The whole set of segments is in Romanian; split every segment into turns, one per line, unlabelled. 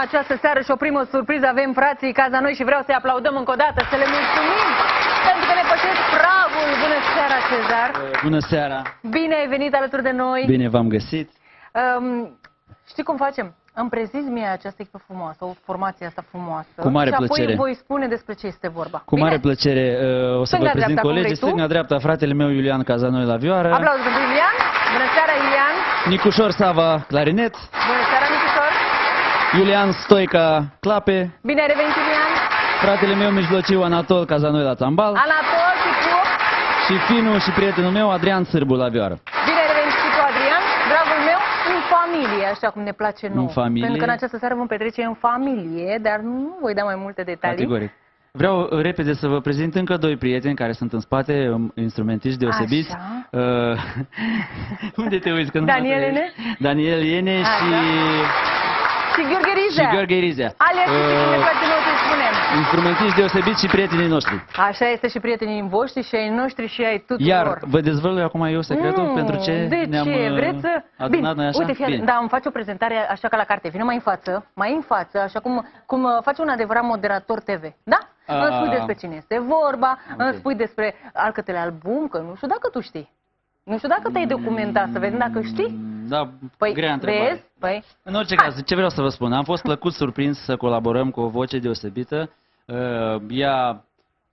dumneavoastră în această seară și o primă surpriză avem frații Caza Noi și vreau să-i aplaudăm încă o dată, să le mulțumim pentru că ne pășesc pragul. Bună seara, Cezar!
Bună seara!
Bine ai venit alături de noi!
Bine v-am găsit!
Um, știi cum facem? Îmi prezizi mie această echipă frumoasă, o formație asta frumoasă.
Cu mare
și apoi
plăcere.
voi spune despre ce este vorba.
Cu
Bine?
mare plăcere uh, o să
Stânga,
vă prezint
dreapta, cum
colegii.
vrei tu?
Stânga-dreapta, fratele meu Iulian Cazanoi la vioară,
Aplauze pentru Ilian. Bună seara, Ilian!
Nicușor Sava, clarinet,
Bună seara, Nicușor!
Iulian Stoica, clape,
Bine ai revenit, Ilian!
fratele meu mijlociu Anatol Cazanoi la țambal
Anatol și tu!
și finul și prietenul meu Adrian Sârbu la vioară.
Bine ai revenit și tu, Adrian, dragul meu, în familie, așa cum ne place nouă.
În familie.
Pentru că în această seară vom petrece în familie, dar nu voi da mai multe detalii.
Categoric. Vreau uh, repede să vă prezint încă doi prieteni care sunt în spate, um, instrumentiști deosebiți.
Așa.
Uh, unde te uiți? Că nu
Daniel
mă
Ene?
Daniel Iene
Așa.
Și,
Și Gheorghe Rizea.
și Gheorghe Rizea.
Alias și cum ne
Uh,
place nouă să spunem.
instrumentiști deosebiți și prietenii noștri.
Așa este și prietenii voștri și ai noștri și ai tuturor.
Iar vă dezvălui acum eu secretul
Mm,
pentru ce
de
ne-am
ce?
uh,
Vreți să...
adunat
Bine,
noi așa?
uite, fii atent, da, îmi faci o prezentare așa ca la carte. Vină mai în față, mai în față, așa cum, cum uh, face un adevărat moderator TV. Da?
A.
Îmi spui despre cine este vorba,
Ok.
îmi spui despre alcătele album, că nu știu dacă tu știi. Nu știu dacă te-ai documentat, să vedem dacă știi.
Mm, Da,
Păi,
grea întrebare.
vezi? Păi,
În orice
Hai.
caz, ce vreau să vă spun, am fost plăcut surprins să colaborăm cu o voce deosebită. Uh, ea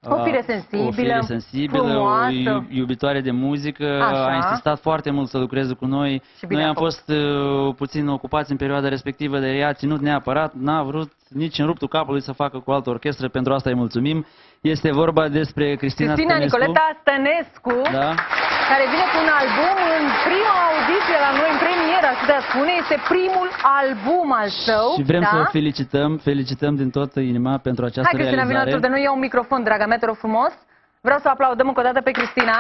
O
uh,
fire sensibilă,
o fire sensibilă, o
frumoasă.
iu- iubitoare de muzică,
Așa.
a insistat foarte mult să lucreze cu noi.
Și bine
Noi
a
am
făcut.
fost uh, puțin ocupați în perioada respectivă, de ea a ținut neapărat, n-a vrut nici în ruptul capului să facă cu altă orchestră, pentru asta îi mulțumim. Este vorba despre Cristina,
Cristina
Stănescu.
Nicoleta Stănescu,
Da?
care vine cu un album în prima audiție la noi, în premieră, aș putea spune. Este primul album al său.
Și vrem
da?
să o felicităm, felicităm din toată inima pentru această
Hai, Cristina, vino
realizare.
alături de noi, ia un microfon, draga mea, te rog frumos. Vreau să aplaudăm încă o dată pe Cristina.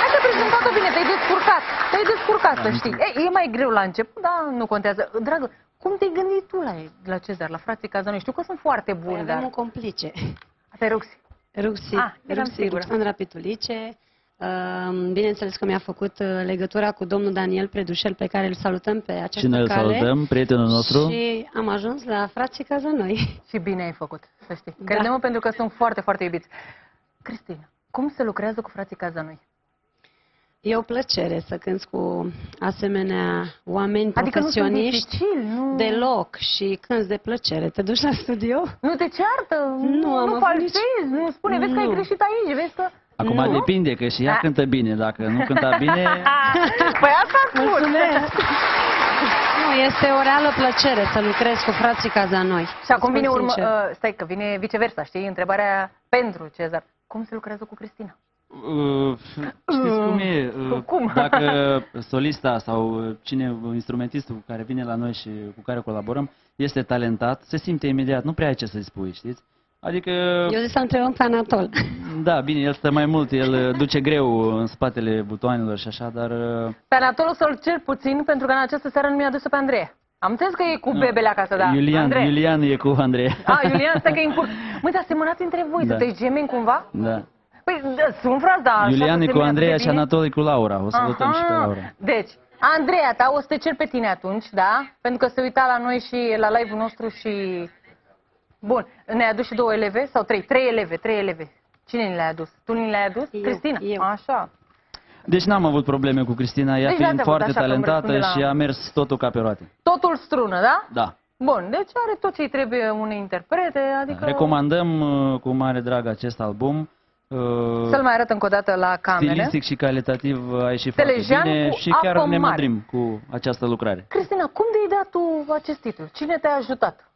Hai, te-ai prezentat-o bine, te-ai descurcat. Te-ai descurcat, să știi. Ei, e mai greu la început, dar nu contează. Dragă, cum te-ai gândit tu la, la Cezar, la frații Cazanoi? Știu că sunt foarte
Păi
buni,
avem
dar...
un complice.
Asta e Ruxi.
Ruxi,
Ah, eram
Ruxi
sigură.
Ruxandra Pitulice. Uh, Bineînțeles că mi-a făcut uh, legătura cu domnul Daniel Predușel, pe care îl salutăm pe această
Și noi îl
cale.
salutăm, prietenul nostru.
Și am ajuns la frații ca noi.
Și bine ai făcut, să știi.
Da.
Crede-mă pentru că sunt foarte, foarte iubiți. Cristina, cum se lucrează cu frații Cazanoi?
E o plăcere să cânți cu asemenea oameni
Adică nu sunt
profesioniști.
dificil, nu...
Deloc și cânți de plăcere. Te duci la studio?
Nu te ceartă,
Nu, am
nu
avut
falsezi, nu spune, vezi că ai
Nu.
greșit aici, vezi că...
Acum
Nu.
depinde, că și ea
Da.
cântă bine. Dacă nu cânta bine,
păi asta spun.
Mulțumesc! nu, este o reală plăcere să lucrezi cu frații Cazanoi.
Și acum
Spun
vine urmă,
sincer.
uh, stai că vine viceversa, știi? Întrebarea pentru Cezar. Cum se lucrează cu Cristina?
Uh, știți cum e? uh,
Cum?
Dacă solista sau uh, cine, instrumentistul care vine la noi și cu care colaborăm, este talentat, se simte imediat, nu prea ai ce să-i spui, știți? Adică,
Eu zic să întrebăm pe Anatol.
da, bine, el stă mai mult, el uh, duce greu în spatele butoanelor și așa, dar uh,
Pe Anatol o să-l cer puțin, pentru că în această seară nu mi-a adus pe Andreea. Am înțeles că e cu bebele acasă, da.
Iulian,
Andrei.
Iulian e cu Andrei.
Ah, Iulian, stai că e în curs. Măi, dar semănați între voi,
Da.
sunteți gemeni cumva?
Da.
Păi, da, sunt frați, dar așa
Iulian
să
e cu
semene
Andreea
atât
și
de bine?
Anatol e cu Laura. O să votăm și pe
Aha.
Laura.
Deci, Andreea ta, o să te cer pe tine atunci, da? Pentru că se uita la noi și la live-ul nostru și... Bun, ne-ai adus și două eleve sau trei? Trei eleve, trei eleve. Cine ni le-a adus? Tu ni le-ai adus?
Eu,
Cristina?
eu.
Așa.
Deci n-am avut probleme cu Cristina, ea
Deci
fiind
n-ați avut,
foarte
așa că îmi
talentată
răspunde la-
și a mers totul ca pe roate.
Totul strună, da?
Da.
Bun, deci are tot ce trebuie unei interprete, adică...
Recomandăm uh, cu mare drag acest album. Uh,
Să-l mai arăt încă o dată la camere.
Stilistic și calitativ uh, a ieșit foarte
Telejean
bine
cu
și chiar
apă
ne
mare.
mândrim cu această lucrare.
Cristina, cum de-ai dat tu acest titlu? Cine te-a ajutat?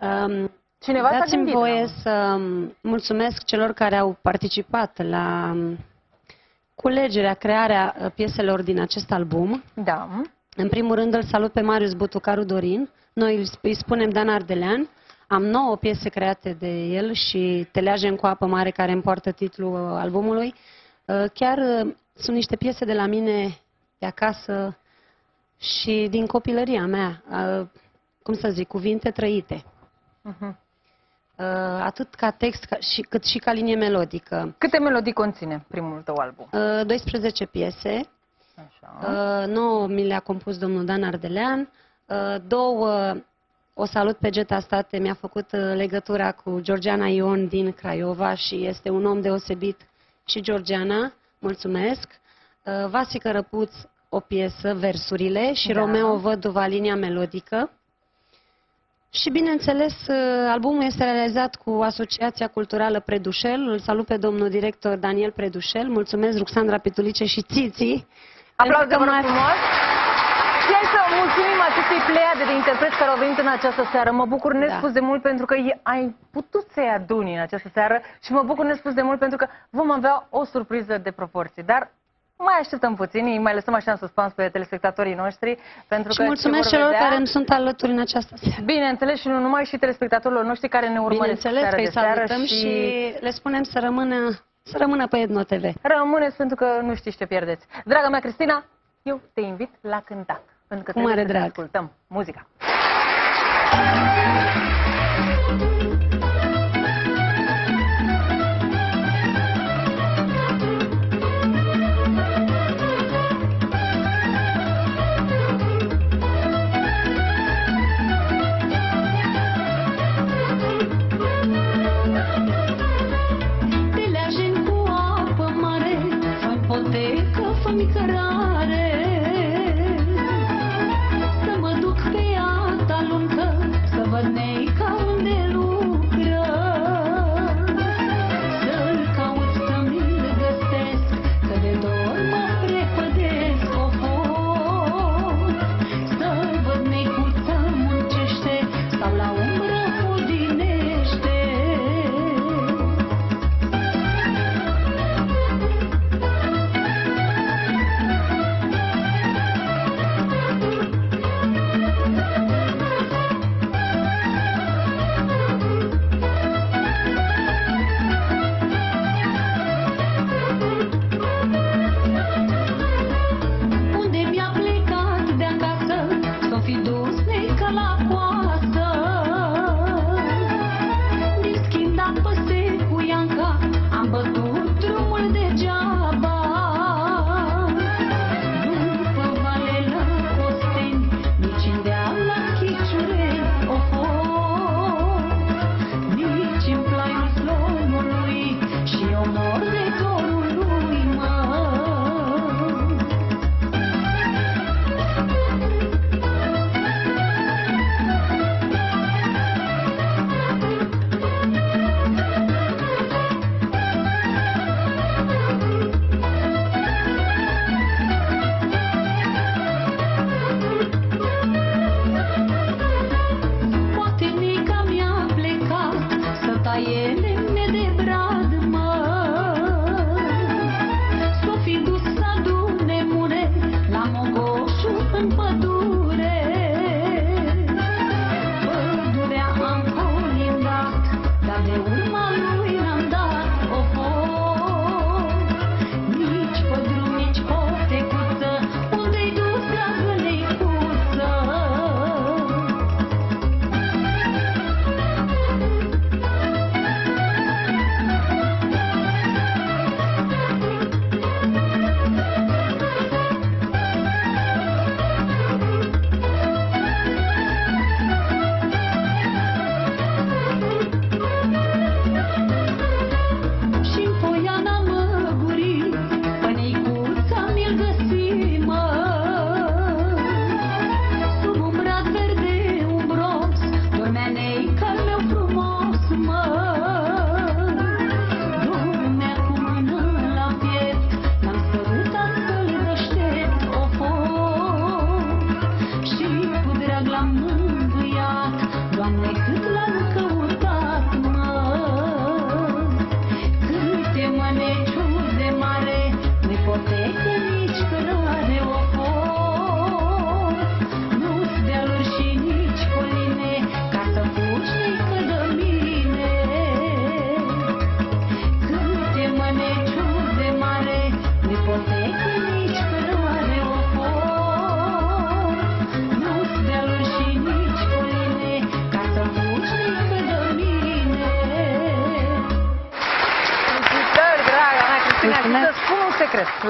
Um,
Cineva s-a
Dați-mi
gândit,
voie
da?
să um, mulțumesc celor care au participat la um, culegerea, crearea uh, pieselor din acest album.
Da.
În primul rând îl salut pe Marius Butucaru Dorin. Noi îl sp- îi spunem Dan Ardelean. Am nouă piese create de el și Teleajen cu apă mare care îmi poartă titlul uh, albumului. Uh, Chiar uh, sunt niște piese de la mine de acasă și din copilăria mea. Uh, Cum să zic, cuvinte trăite.
Mhm.
Uh, Atât ca text ca și, cât și ca linie melodică.
Câte melodii conține primul tău album?
Uh, 12 piese.
Așa.
Uh, 9 mi le-a compus domnul Dan Ardelean, Uh, Două, o salut pe Geta State, mi-a făcut uh, legătura cu Georgiana Ion din Craiova și este un om deosebit și Georgiana, mulțumesc. Uh, Vasică Răpuț, o piesă, versurile și
Da.
Romeo Văduva, linia melodică. Și bineînțeles, uh, albumul este realizat cu Asociația Culturală Predușel. Îl salut pe domnul director Daniel Predușel. Mulțumesc Ruxandra Pitulice și Țiții.
Aplauze,
pentru
vă
că
rog
m-ați-
frumos. Și hai să mulțumim acestei pleiade de interpreți care au venit în această seară. Mă bucur nespus
Da.
de mult pentru că e- ai putut să-i aduni în această seară și mă bucur nespus de mult pentru că vom avea o surpriză de proporții. Dar mai așteptăm puțin, îi mai lăsăm așa în suspans pe telespectatorii noștri. Pentru
Și
că
mulțumesc
ce vor
celor
vedea,
care îmi sunt alături în această seară.
Bineînțeles și nu numai și telespectatorilor noștri care ne urmăresc
Bineînțeles
seara
că îi
de seară
salutăm și... le spunem să rămână, să rămână pe Edno TV.
Rămâneți pentru că nu știți ce pierdeți. Draga mea, Cristina, eu te invit la cântat. Pentru că
Cu
trebuie
mare
să te
drag.
ascultăm muzica.
Te leagem cu apă mare, fă potecă, fă cărare.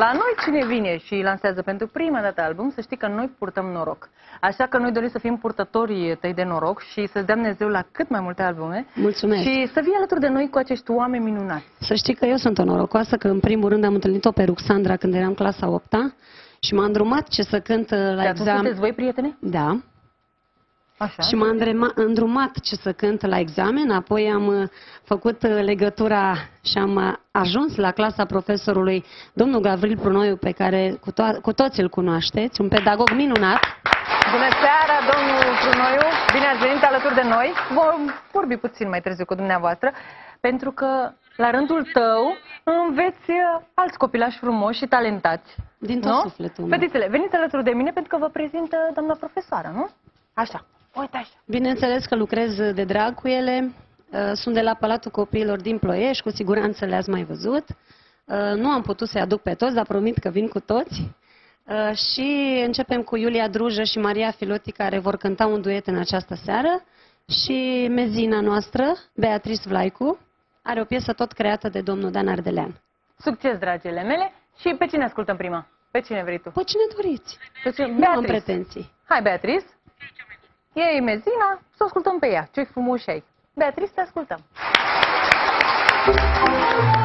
La
noi cine vine și lansează pentru prima dată album, să știi că noi purtăm noroc. Așa că noi dorim să fim purtătorii tăi de noroc și să-ți dea Dumnezeu la cât mai multe albume.
Mulțumesc.
Și să vii alături de noi cu acești oameni minunați.
Să știi că eu sunt o norocoasă, că în primul rând am întâlnit-o pe Ruxandra când eram clasa 8 -a și m-a îndrumat ce să cânt uh, la
De atunci
examen.
sunteți voi, prietene?
Da.
Așa.
Și m-a îndrema- îndrumat ce să cânt la examen, apoi am uh, făcut uh, legătura și am uh, ajuns la clasa profesorului domnul Gavril Prunoiu, pe care cu, to- cu toți îl cunoașteți, un pedagog minunat.
Bună seara, domnul Prunoiu! Bine ați venit alături de noi. Vom vorbi puțin mai târziu cu dumneavoastră, pentru că la rândul tău înveți uh, alți copilași frumoși și talentați.
Din tot
nu?
sufletul meu.
Fetițele, veniți alături de mine pentru că vă prezintă doamna profesoară, nu? Așa. Uite așa.
Bineînțeles că lucrez de drag cu ele. Uh, Sunt de la Palatul Copiilor din Ploiești, cu siguranță le-ați mai văzut. Uh, Nu am putut să-i aduc pe toți, dar promit că vin cu toți. Uh, Și începem cu Iulia Drujă și Maria Filoti, care vor cânta un duet în această seară. Și mezina noastră, Beatrice Vlaicu, are o piesă tot creată de domnul Dan Ardelean.
Succes, dragile mele. Și pe cine ascultăm prima? Pe cine vrei tu?
Pe cine doriți?
Pe cine?
Nu am pretenții.
Hai, Beatrice. Ei mezina, să o ascultăm pe ea. Ce frumos ai. Beatrice, te ascultăm.
Foaie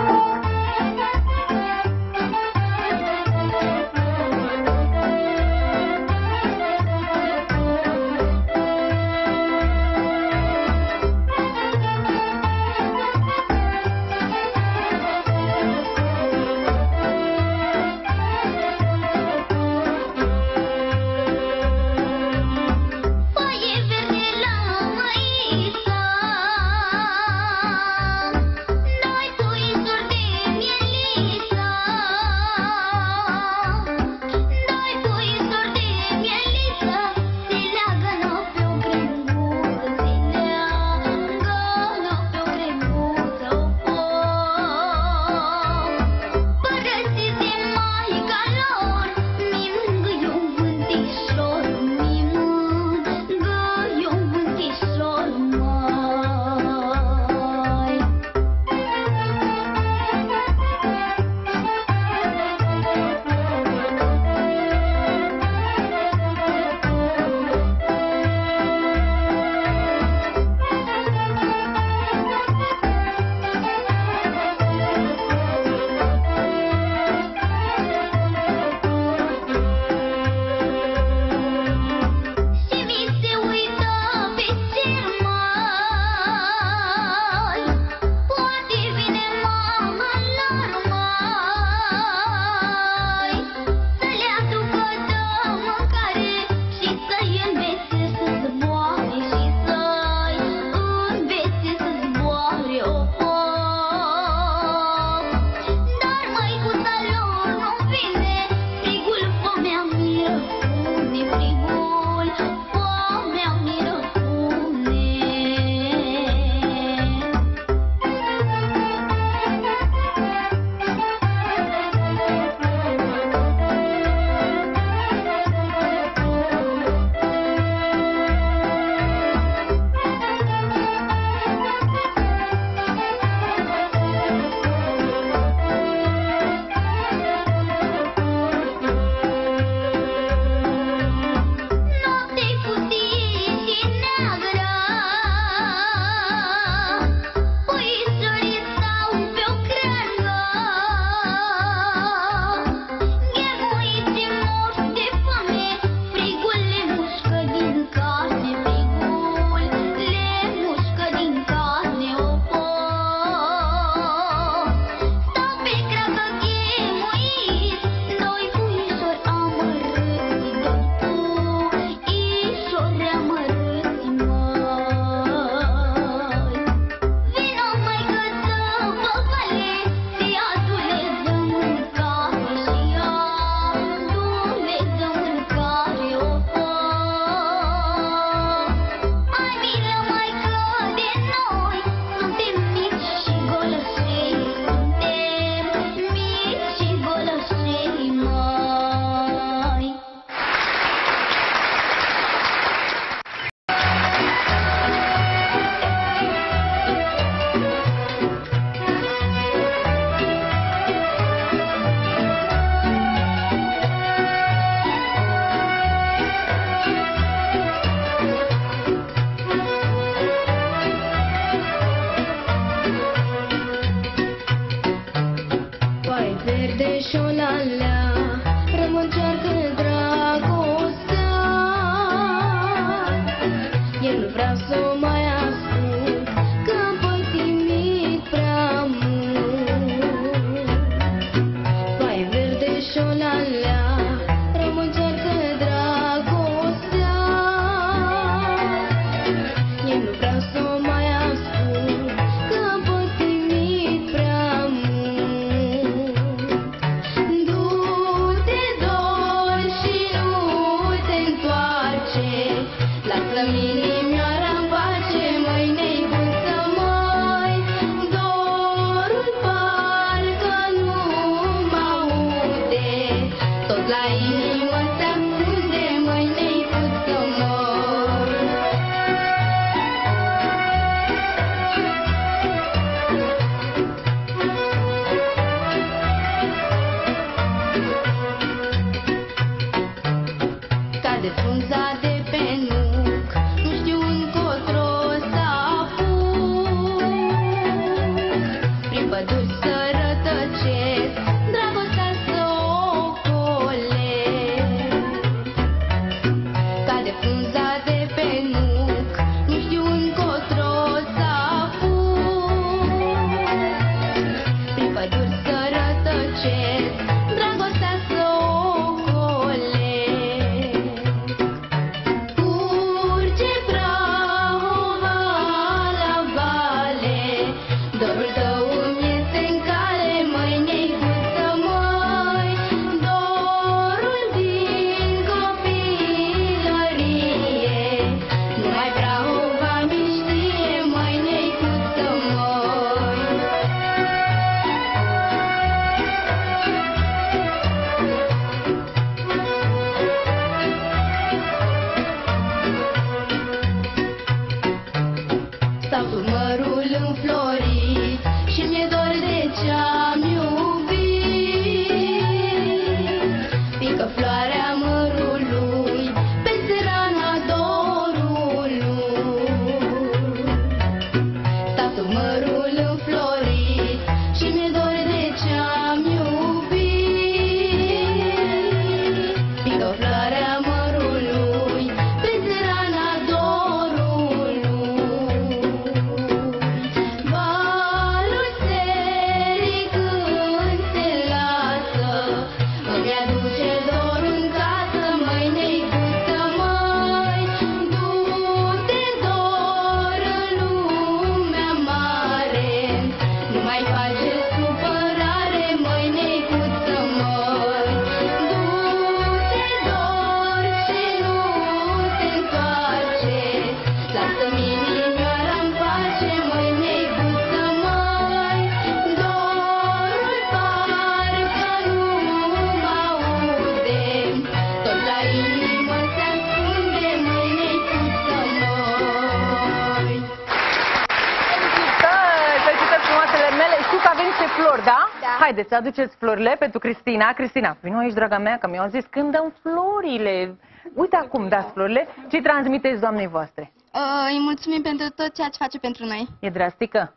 să
aduceți florile pentru Cristina. Cristina, vino aici, draga mea, că mi-au zis când dăm florile. Uite acum dați florile. Ce transmiteți doamnei voastre?
Uh, Îi mulțumim pentru tot ceea ce face pentru noi
E drastică?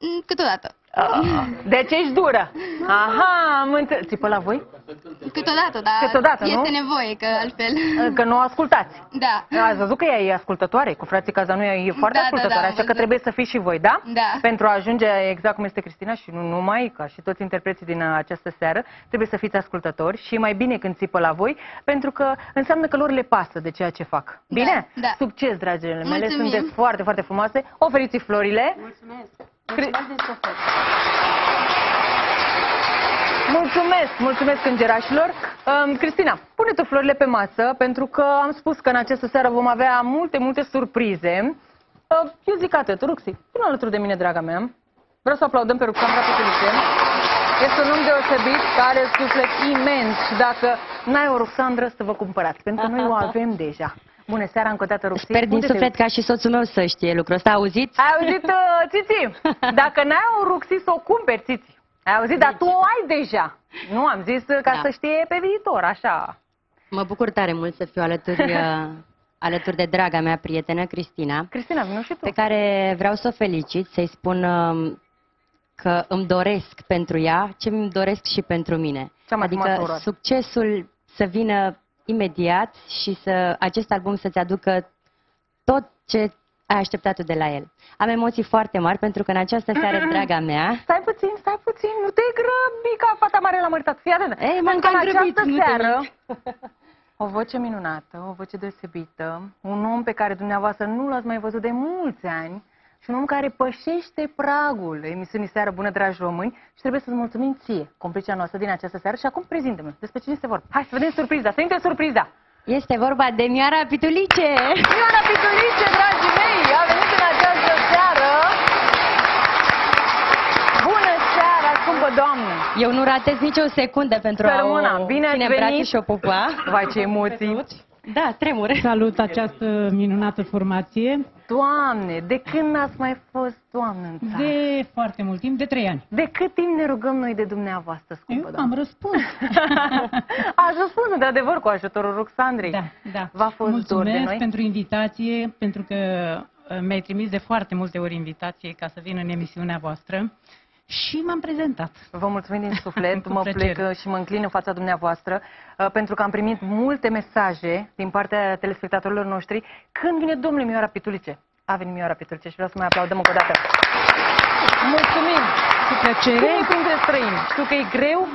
Mm, Câteodată
Ah, Deci ești dură. Aha, am înțeles. Țipă la voi?
Câteodată, dar
Câteodată, nu?
este nevoie, că altfel
Că nu o ascultați.
Da
Ați văzut că ea e ascultătoare, cu frații Cazanu e foarte
Da, da,
ascultătoare,
da, am
așa că
văzut.
trebuie să fiți și voi, da?
Da.
Pentru a ajunge exact cum este Cristina și nu numai, ca și toți interpreții din uh, această seară, trebuie să fiți ascultători și e mai bine când țipă la voi, pentru că înseamnă că lor le pasă de ceea ce fac. Bine?
da.
Succes, dragile mele,
Mulțumim.
sunteți foarte, foarte frumoase. Oferiți florile.
Mulțumesc!
Cri-
Mulțumesc din suflet!
Mulțumesc, mulțumesc îngerașilor. Um, Cristina, pune tu florile pe masă, pentru că am spus că în această seară vom avea multe, multe surprize. Uh, eu zic atât, Ruxi, vină alături de mine, draga mea. Vreau să aplaudăm pe Ruxandra Petrulice. Este un om deosebit, care are suflet imens și dacă n-ai o Ruxandră, să vă cumpărați, pentru că noi o avem deja. Bună seara încă o dată, Ruxi.
Sper din
Unde te
suflet ca și soțul meu să știe lucrul ăsta. Auzit?
ai auzit, uh, Țiți? Dacă n-ai o Ruxi, să o cumperi, Țiți. Ai auzit? Dar tu o ai deja. Nu, am zis uh, ca
Da.
să știe pe viitor, așa.
Mă bucur tare mult să fiu alături, uh, alături de draga mea prietenă, Cristina,
Cristina, vină și tu.
pe care vreau să o felicit, să-i spun um, că îmi doresc pentru ea ce îmi doresc și pentru mine.
Cea mai frumoasă
adică
urare.
succesul să vină imediat și să acest album să-ți aducă tot ce ai așteptat tu de la el. Am emoții foarte mari pentru că în această seară, draga mea,
Stai puțin, stai puțin, nu te grăbi ca fata mare la mărtat. Fii atent.
Ei, m-am
Pentru că
cam
în
grăbit,
această
nu te
seară, o voce minunată, o voce deosebită, un om pe care dumneavoastră nu l-ați mai văzut de mulți ani și un om care pășește pragul emisiunii Seară Bună, dragi români și trebuie să-ți mulțumim ție, complicea noastră din această seară și acum prezintă-mă despre cine este vorba. Hai să vedem surpriza, să intre surpriza!
Este vorba de Mioara Pitulice.
Ioana Pitulice, dragii mei, a venit în această seară. Bună seara, scumpă doamnă!
Eu nu ratez nicio secundă pentru
Să
a
rămână.
o
Bine ați
ține în brațe
venit.
și o pupa.
Vai, ce emoții!
Da, tremur.
Salut această minunată formație.
Doamne, de când n-ați mai fost doamnă în țară?
De foarte mult timp, de trei ani.
De cât timp ne rugăm noi de dumneavoastră, scumpă
Eu am
doamnă?
răspuns.
Ați răspuns, într-adevăr, cu ajutorul Roxandrei.
Da, da.
V-a fost dor de
Mulțumesc
noi?
pentru invitație, pentru că uh, mi-ai trimis de foarte multe ori invitație ca să vin în emisiunea voastră și m-am prezentat.
Vă mulțumim din suflet,
Cu
mă
plăcere.
plec uh, și mă înclin în fața dumneavoastră, uh, pentru că am primit multe mesaje din partea telespectatorilor noștri. Când vine domnul Mioara Pitulice? A venit Mioara Pitulice și vreau să mai aplaudăm încă o dată. Mulțumim!
Cu plăcere.
Cum e printre străini? Știu că e greu,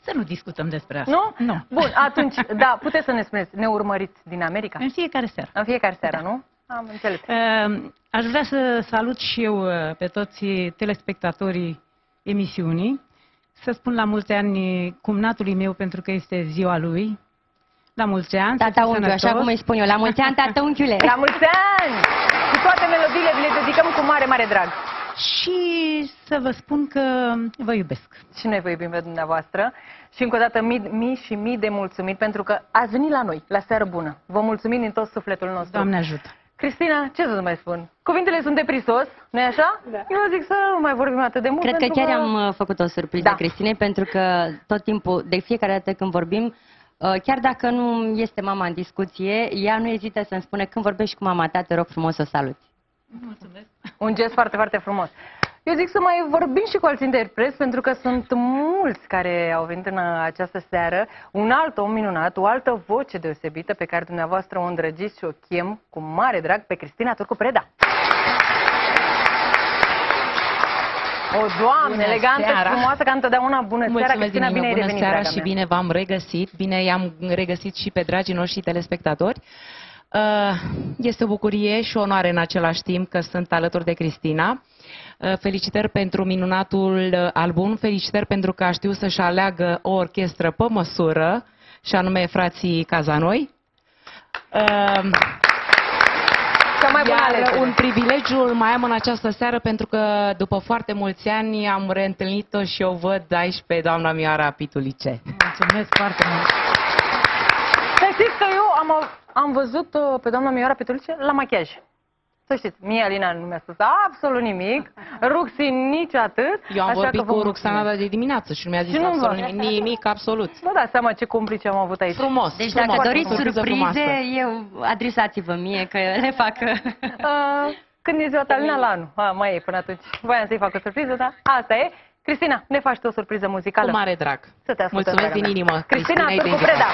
Să nu discutăm despre asta.
nu?
Nu.
Bun, atunci, da, puteți să ne spuneți, ne urmăriți din America?
În fiecare seară.
În fiecare seară, nu? Am înțeles.
Uh, Aș vrea să salut și eu uh, pe toți telespectatorii emisiunii, să spun la mulți ani cumnatului meu pentru că este ziua lui. La mulți ani. să
Tata
fii
unchiu, așa
sănătos.
cum îi spun eu. La mulți ani, tată unchiule.
La mulți ani! Și toate melodiile vi le dedicăm cu mare, mare drag.
Și să vă spun că vă iubesc.
Și noi vă iubim pe dumneavoastră. Și încă o dată mii, mii și mii de mulțumiri pentru că ați venit la noi, la seară bună. Vă mulțumim din tot sufletul nostru.
Doamne ajută.
Cristina, ce să mai spun? Cuvintele sunt de prisos, nu-i așa? Da. Eu zic să nu mai vorbim atât de mult.
Cred că
pentru
chiar am uh, făcut o surpriză
Da.
Cristinei, pentru că tot timpul, de fiecare dată când vorbim, uh, chiar dacă nu este mama în discuție, ea nu ezită să-mi spune când vorbești cu mama ta, te rog frumos să o salut.
Mulțumesc.
Un gest foarte, foarte frumos. Eu zic să mai vorbim și cu alți interpreți, pentru că sunt mulți care au venit în această seară. Un alt om minunat, o altă voce deosebită pe care dumneavoastră o îndrăgiți și o chem cu mare drag pe Cristina Turcu Preda. O doamnă
Bună
elegantă și
seara!
frumoasă, ca întotdeauna. Bună seara,
Mulțumesc
Cristina,
din
bine ai
inimă, bună
revenit,
seara
draga
și
mea.
bine v-am regăsit. Bine i-am regăsit și pe dragii noștri telespectatori. Uh, Este o bucurie și o onoare în același timp că sunt alături de Cristina. Uh, Felicitări pentru minunatul uh, album, felicitări pentru că a știut să-și aleagă o orchestră pe măsură, și anume frații Cazanoi. Uh,
Cea mai bună
iar
alegere.
un privilegiu îl mai am în această seară pentru că după foarte mulți ani am reîntâlnit-o și o văd aici pe doamna Mioara Pitulice.
Mulțumesc foarte mult.
Să știți că eu am, am văzut uh, pe doamna Mioara Petrulice la machiaj. Să știți, mie Alina nu mi-a spus absolut nimic, Ruxi nici atât.
Eu am
așa
vorbit
că vă
cu
mulțumim.
Roxana de dimineață și nu mi-a zis
Și nu
absolut
vă-
nimic, nimic, absolut.
Vă dați seama ce complice am avut aici.
Frumos,
Deci
frumos,
dacă doriți
surpriză
surprize,
frumoasă.
eu adresați-vă mie că le fac.
Uh, când e ziua ta, Alina, la anul. A, mai e până atunci. Voiam să-i fac o surpriză, dar asta e. Cristina, ne faci tu o surpriză muzicală?
Cu mare drag.
Să te ascultăm,
Mulțumesc
draga
din
mea.
inimă.
Cristina
Cristinei de
Turcu Preda.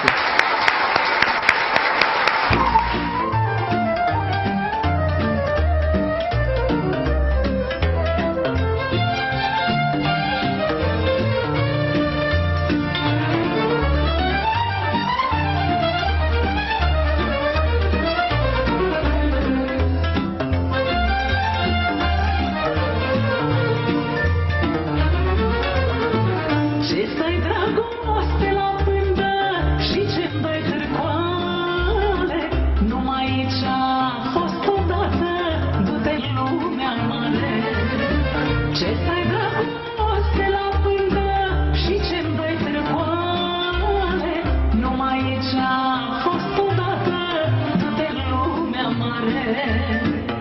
é.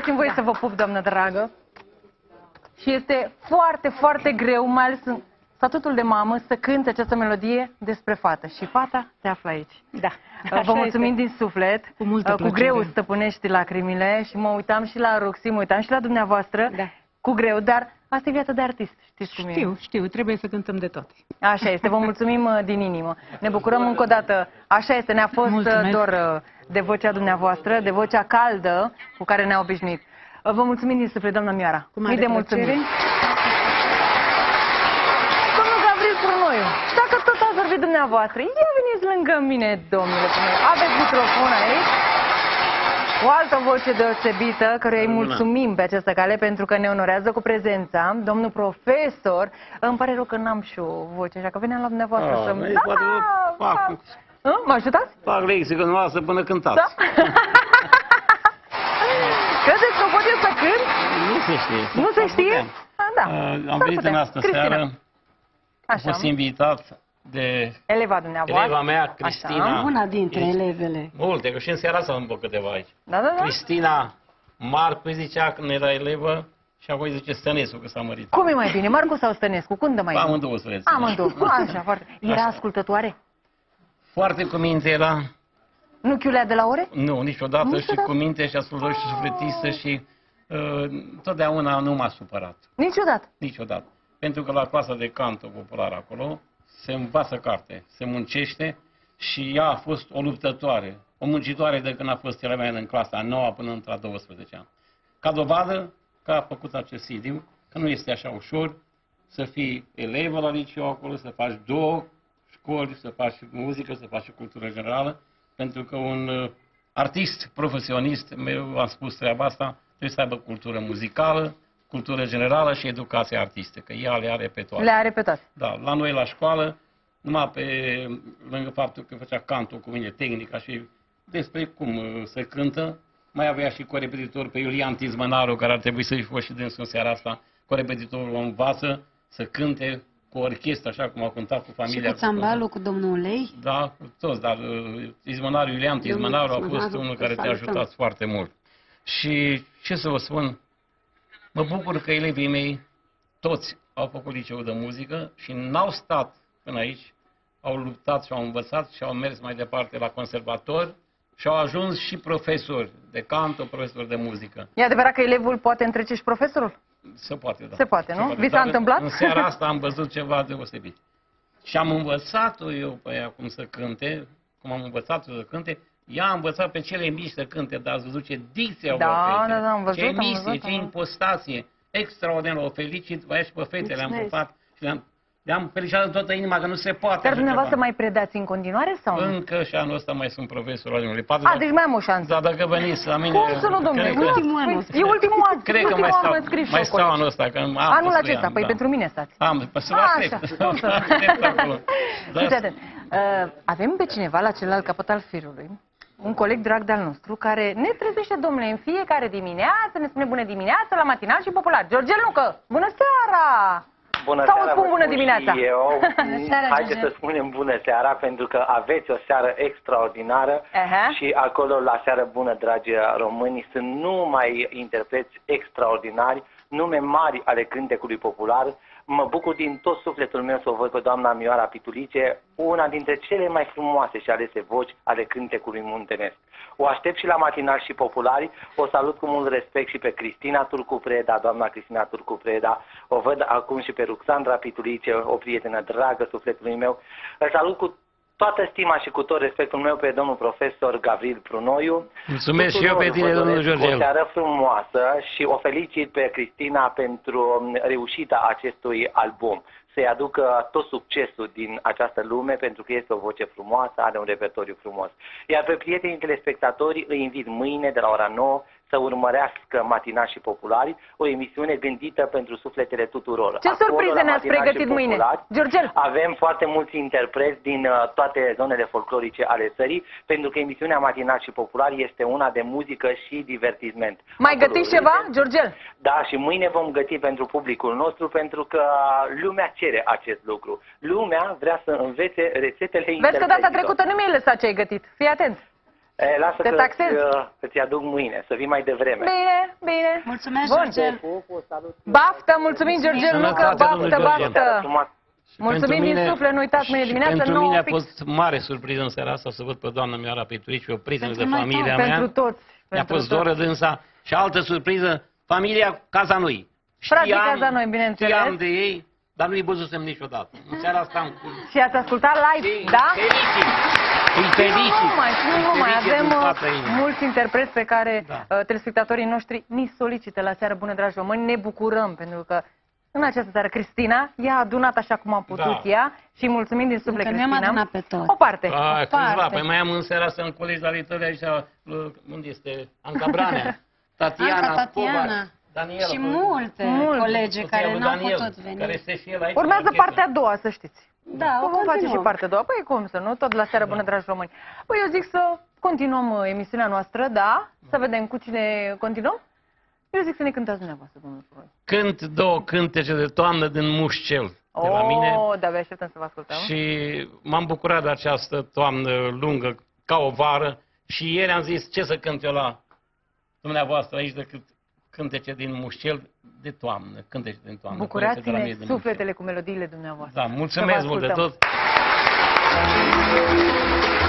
Dați-mi voie să vă pup, doamnă dragă. Și este foarte, foarte greu, mai ales în statutul de mamă, să cânți această melodie despre fată. Și fata se află aici.
Da.
Vă
Așa
mulțumim
este.
din suflet.
Cu multă
Cu
plăcere.
greu stăpânești lacrimile și mă uitam și la Roxy, mă uitam și la dumneavoastră.
Da.
Cu greu, dar asta e viața de artist. Știți cum e?
Știu, știu, trebuie să cântăm de toate.
Așa este, vă mulțumim uh, din inimă. Ne bucurăm încă o dată. Așa este, ne-a fost uh,
Mulțumesc.
dor uh, de vocea dumneavoastră, de vocea caldă cu care ne-a obișnuit. Uh, Vă mulțumim din suflet, doamna Mioara.
Cu mare
Mii de
plăcere.
mulțumiri. Domnul Gabriel Prunoiu, dacă tot ați vorbit dumneavoastră, ia veniți lângă mine, domnule Prunoiu. Aveți microfon aici. O altă voce deosebită, căruia îi mulțumim pe această cale pentru că ne onorează cu prezența. Domnul profesor, îmi pare rău că n-am și o voce, așa că veneam la dumneavoastră
Ah,
să...
băi, poate vă fac-
Hă? Mă ajutați?
Fac lexică noastră până cântați.
Da? Credeți că pot eu să cânt?
Nu se știe.
Nu se
S-ar
știe?
putea.
Ah, da.
Uh, Am
S-ar
venit
putea.
în astă
Cristina.
seară, am
Așa.
fost invitat de
Eleva dumneavoastră.
eleva mea, Cristina.
Așa.
Una dintre
Ești-
elevele.
Multe, că și în seara asta am văzut câteva aici.
Da, da, da.
Cristina Marcu zicea când era elevă și apoi zice Stănescu că s-a mărit.
Cum e mai bine, Marcu sau Stănescu? Când dă mai bine?
Amândouă să le
Amândouă. Așa, foarte. Era
Așa.
ascultătoare?
Foarte cu minte era,
Nu chiulea de la ore?
nu, niciodată, și
Niciodată?
cu minte și ascultător și sufletistă și uh, totdeauna nu m-a supărat.
Niciodată.
Niciodată. Pentru că la clasa de canto popular acolo se învață carte, se muncește și ea a fost o luptătoare, o muncitoare de când a fost eleva mea în clasa a 9 până între a 12 ani. Ca dovadă că a făcut acest sidiu, că nu este așa ușor să fii elevă la liceu acolo, să faci două școli, să faci muzică, să faci cultură generală, pentru că un uh, artist profesionist, mereu am spus treaba asta, trebuie să aibă cultură muzicală, cultură generală și educație artistică. Ea le are pe toate.
Le-a repetat.
Da, la noi la școală, numai pe lângă faptul că făcea cantul cu mine, tehnica și despre cum uh, se cântă, mai avea și corepetitor pe Iulian Tizmănaru, care ar trebui să-i fost și dânsul în seara asta. Corepetitorul o învață să cânte cu orchestră, așa cum a cântat cu
Și
familia.
cu țambalul cu domnul Ulei.
Da, cu toți, dar uh, Tizmănaru, Iulian Tizmănaru a fost
Tizmănaru,
unul
îl
care te-a
salutăm.
ajutat foarte mult. Și ce să vă spun, mă bucur că elevii mei toți au făcut liceu de muzică și n-au stat până aici, au luptat și au învățat și au mers mai departe la conservator și au ajuns și profesori de canto, profesori de muzică.
E adevărat că elevul poate întrece și profesorul?
Se poate, da.
Se poate, nu? Vi s-a
Dar
întâmplat?
În seara asta am văzut ceva deosebit. Și am învățat-o eu pe ea cum să cânte, cum am învățat-o să cânte, ea a învățat pe cele mici să cânte, dar ați văzut ce dicție au
Da,
avut fetele.
da, da, am văzut,
Ce
am
emisie,
văzut,
ce
am văzut.
impostație, extraordinar, o felicit, băia și pe fetele, le-am
Mulțumesc.
pupat și le-am, le-am felicitat în toată inima că nu se poate
Dar
așa
dumneavoastră
ceva.
mai predați în continuare sau nu?
Încă și anul ăsta mai sunt profesor al unui patru.
A, deci mai am o șansă.
Da, dacă veniți la mine...
Cum să nu, domnule?
cred că-
Ultimul an
Păi,
o să
E ultimul an.
Cred că
ultimul
mai
an
stau,
mă înscriu și
mai
eu
stau
acolo.
anul ăsta, că am
Anul
destui
acesta,
ani,
păi
da.
pentru mine stați.
Am, păi să vă
Așa,
aștept.
cum să nu?
Aștept acolo. Da,
Uite, atent, uh, avem pe cineva la celălalt capăt al firului, un coleg drag de-al nostru, care ne trezește, domnule, în fiecare dimineață, ne spune bună dimineața la matinal și popular. Georgel Nucă, bună seara!
Bună
Sau
seara,
spun
vă
bună
spun
dimineața.
Și eu.
Bună seara,
Haideți
George.
să spunem bună seara, pentru că aveți o seară extraordinară
Aha.
și acolo, la seară bună, dragi români, sunt numai interpreți extraordinari, nume mari ale cântecului popular. Mă bucur din tot sufletul meu să o văd pe doamna Mioara Pitulice, una dintre cele mai frumoase și alese voci ale cântecului muntenesc. O aștept și la matinal și populari. O salut cu mult respect și pe Cristina Turcu Preda, doamna Cristina Turcu Preda. O văd acum și pe Ruxandra Pitulice, o prietenă dragă sufletului meu. Îl salut cu toată stima și cu tot respectul meu pe domnul profesor Gavril Prunoiu.
Mulțumesc și eu
Tuturor
pe tine,
vă
domnul
doresc
Georgel.
O seară frumoasă și o felicit pe Cristina pentru um, reușita acestui album. Să-i aducă tot succesul din această lume pentru că este o voce frumoasă, are un repertoriu frumos. Iar pe prietenii telespectatori îi invit mâine de la ora 9 să urmărească Matina și Populari, o emisiune gândită pentru sufletele tuturor.
Ce
Acolo,
surprize
la
ne-ați
Matinal și
pregătit mâine?
Populari,
Georgel,
avem foarte mulți interpreți din uh, toate zonele folclorice ale țării, pentru că emisiunea matinal și popular este una de muzică și divertisment.
mai
Acolo
gătiți ceva,
râdem.
Georgel?
Da, și mâine vom găti pentru publicul nostru, pentru că lumea cere acest lucru. Lumea vrea să învețe rețetele
Vezi că data
interpreților.
trecută nu mi-ai lăsat ce ai gătit. Fii atent.
E, lasă
Te
că
taxez.
îți, uh, îți aduc mâine, să vii mai devreme.
Bine, bine.
Mulțumesc,
Bun.
Georgel.
Baftă, mulțumim, Georgel Lucă,
Sănătate, domnul
baftă,
Georgel.
baftă. Mulțumim din suflet, nu uitați, mâine
și
dimineață,
Pentru
9
mine a
fix.
fost mare surpriză în seara asta să văd pe doamna Mioara Peturici și o prietenă de
Pentru noi
familia
toți,
mea.
Pentru toți.
Mi-a
pentru
fost
toți.
doră dânsa și altă surpriză, familia Cazanui.
Frații
Știam-
Cazanoi, bineînțeles.
Știam de ei, dar nu-i văzusem niciodată. În seara asta am...
Și ați ascultat live, da?
Felicit! Îi
Și
felicit!
nu numai, și nu
Îi
numai.
felicit
Avem
din
uh,
toată inima.
mulți interpreți pe care
Da.
uh, telespectatorii noștri ni solicită la seară bună, dragi români. Ne bucurăm pentru că în această seară Cristina i-a adunat așa cum a putut
Da.
ea și mulțumim din suflet,
Încă nu am
Cristina.
adunat pe toți.
O parte.
A,
o
câțiva,
parte.
păi mai am în seara asta în colegi la litări aici, uh, unde este? Anca Branea, Tatiana,
Anca, Tatiana.
Povac, Daniela.
Și
Povac.
multe
Mulți.
colegi
Soția
care
lui
n-au
Daniel,
putut veni.
Care este și el aici.
Urmează
în orchestră.
partea a doua, să știți.
Da, o
Vom face și
continuăm.
partea a doua. Păi cum să nu? Tot la seară bună, dragi români. Păi eu zic să continuăm uh, emisiunea noastră, da? Să vedem cu cine continuăm. Eu zic să ne cântați dumneavoastră, domnul Puroi.
Cânt două cântece de toamnă din Mușcel de la
oh,
mine
de-abia așteptăm să vă ascultăm.
și m-am bucurat de această toamnă lungă ca o vară și ieri am zis ce să cânt eu la dumneavoastră aici decât cântece din Mușcel de toamnă, cântece din toamnă. cântece de la mine
Bucurați-ne
din
sufletele cu melodiile dumneavoastră.
Da, mulțumesc
Să vă
mult de
ascultăm.
tot.
Thank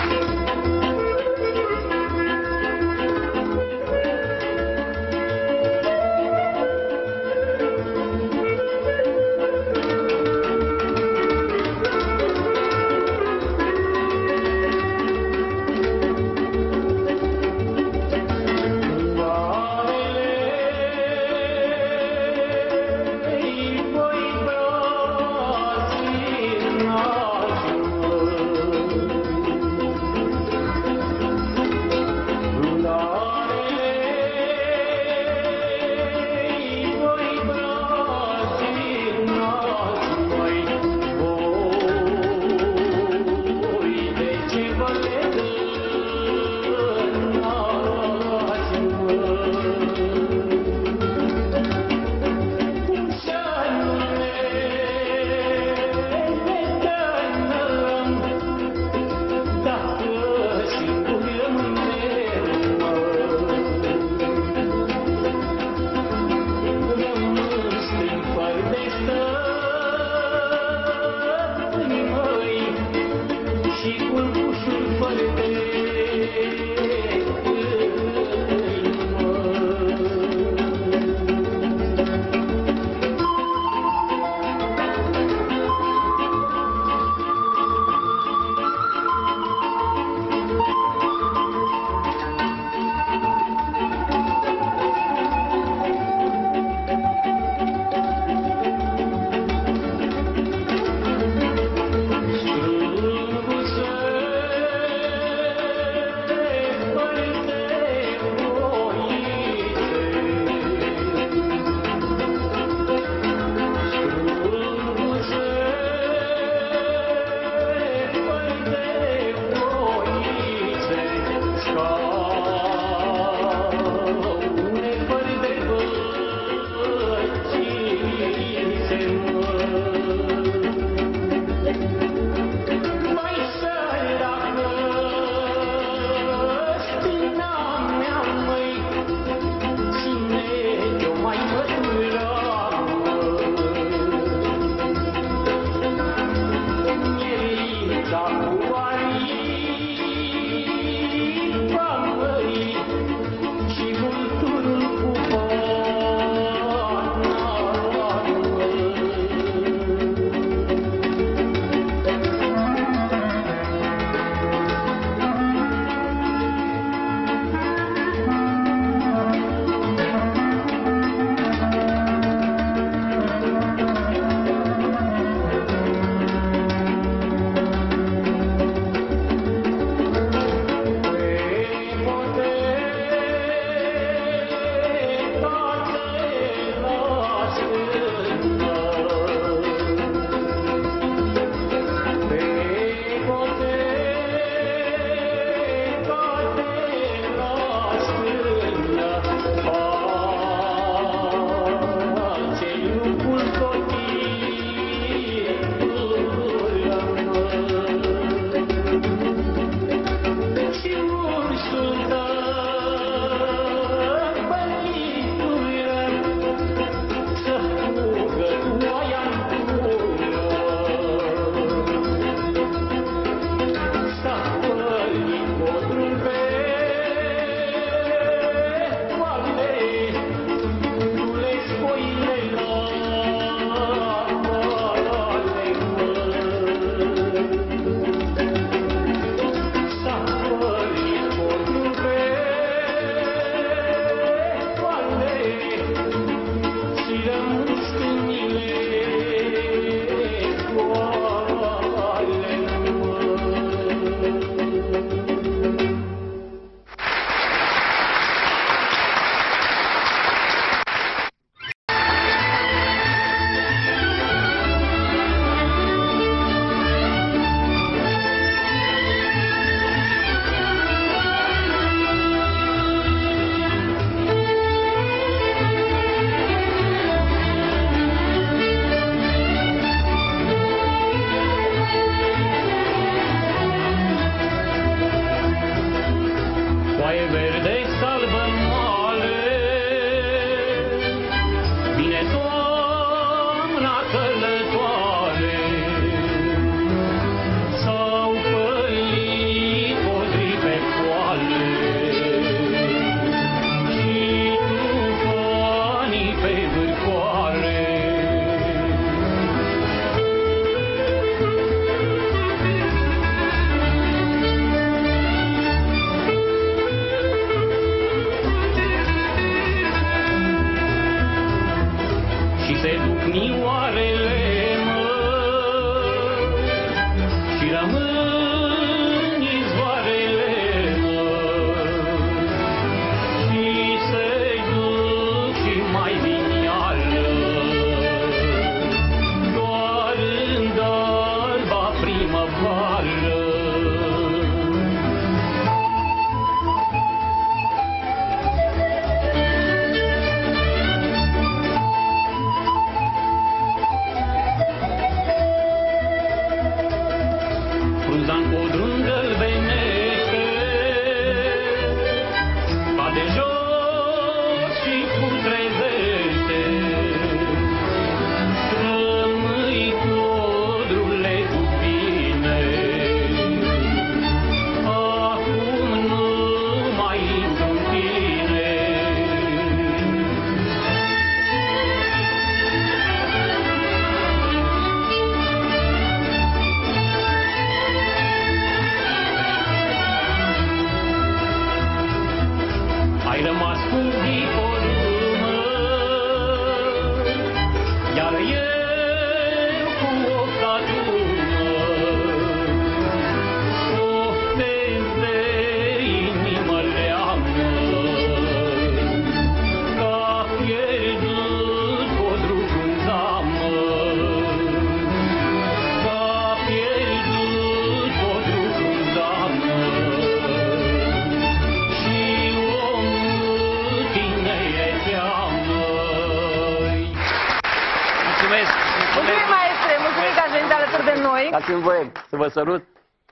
vă sărut,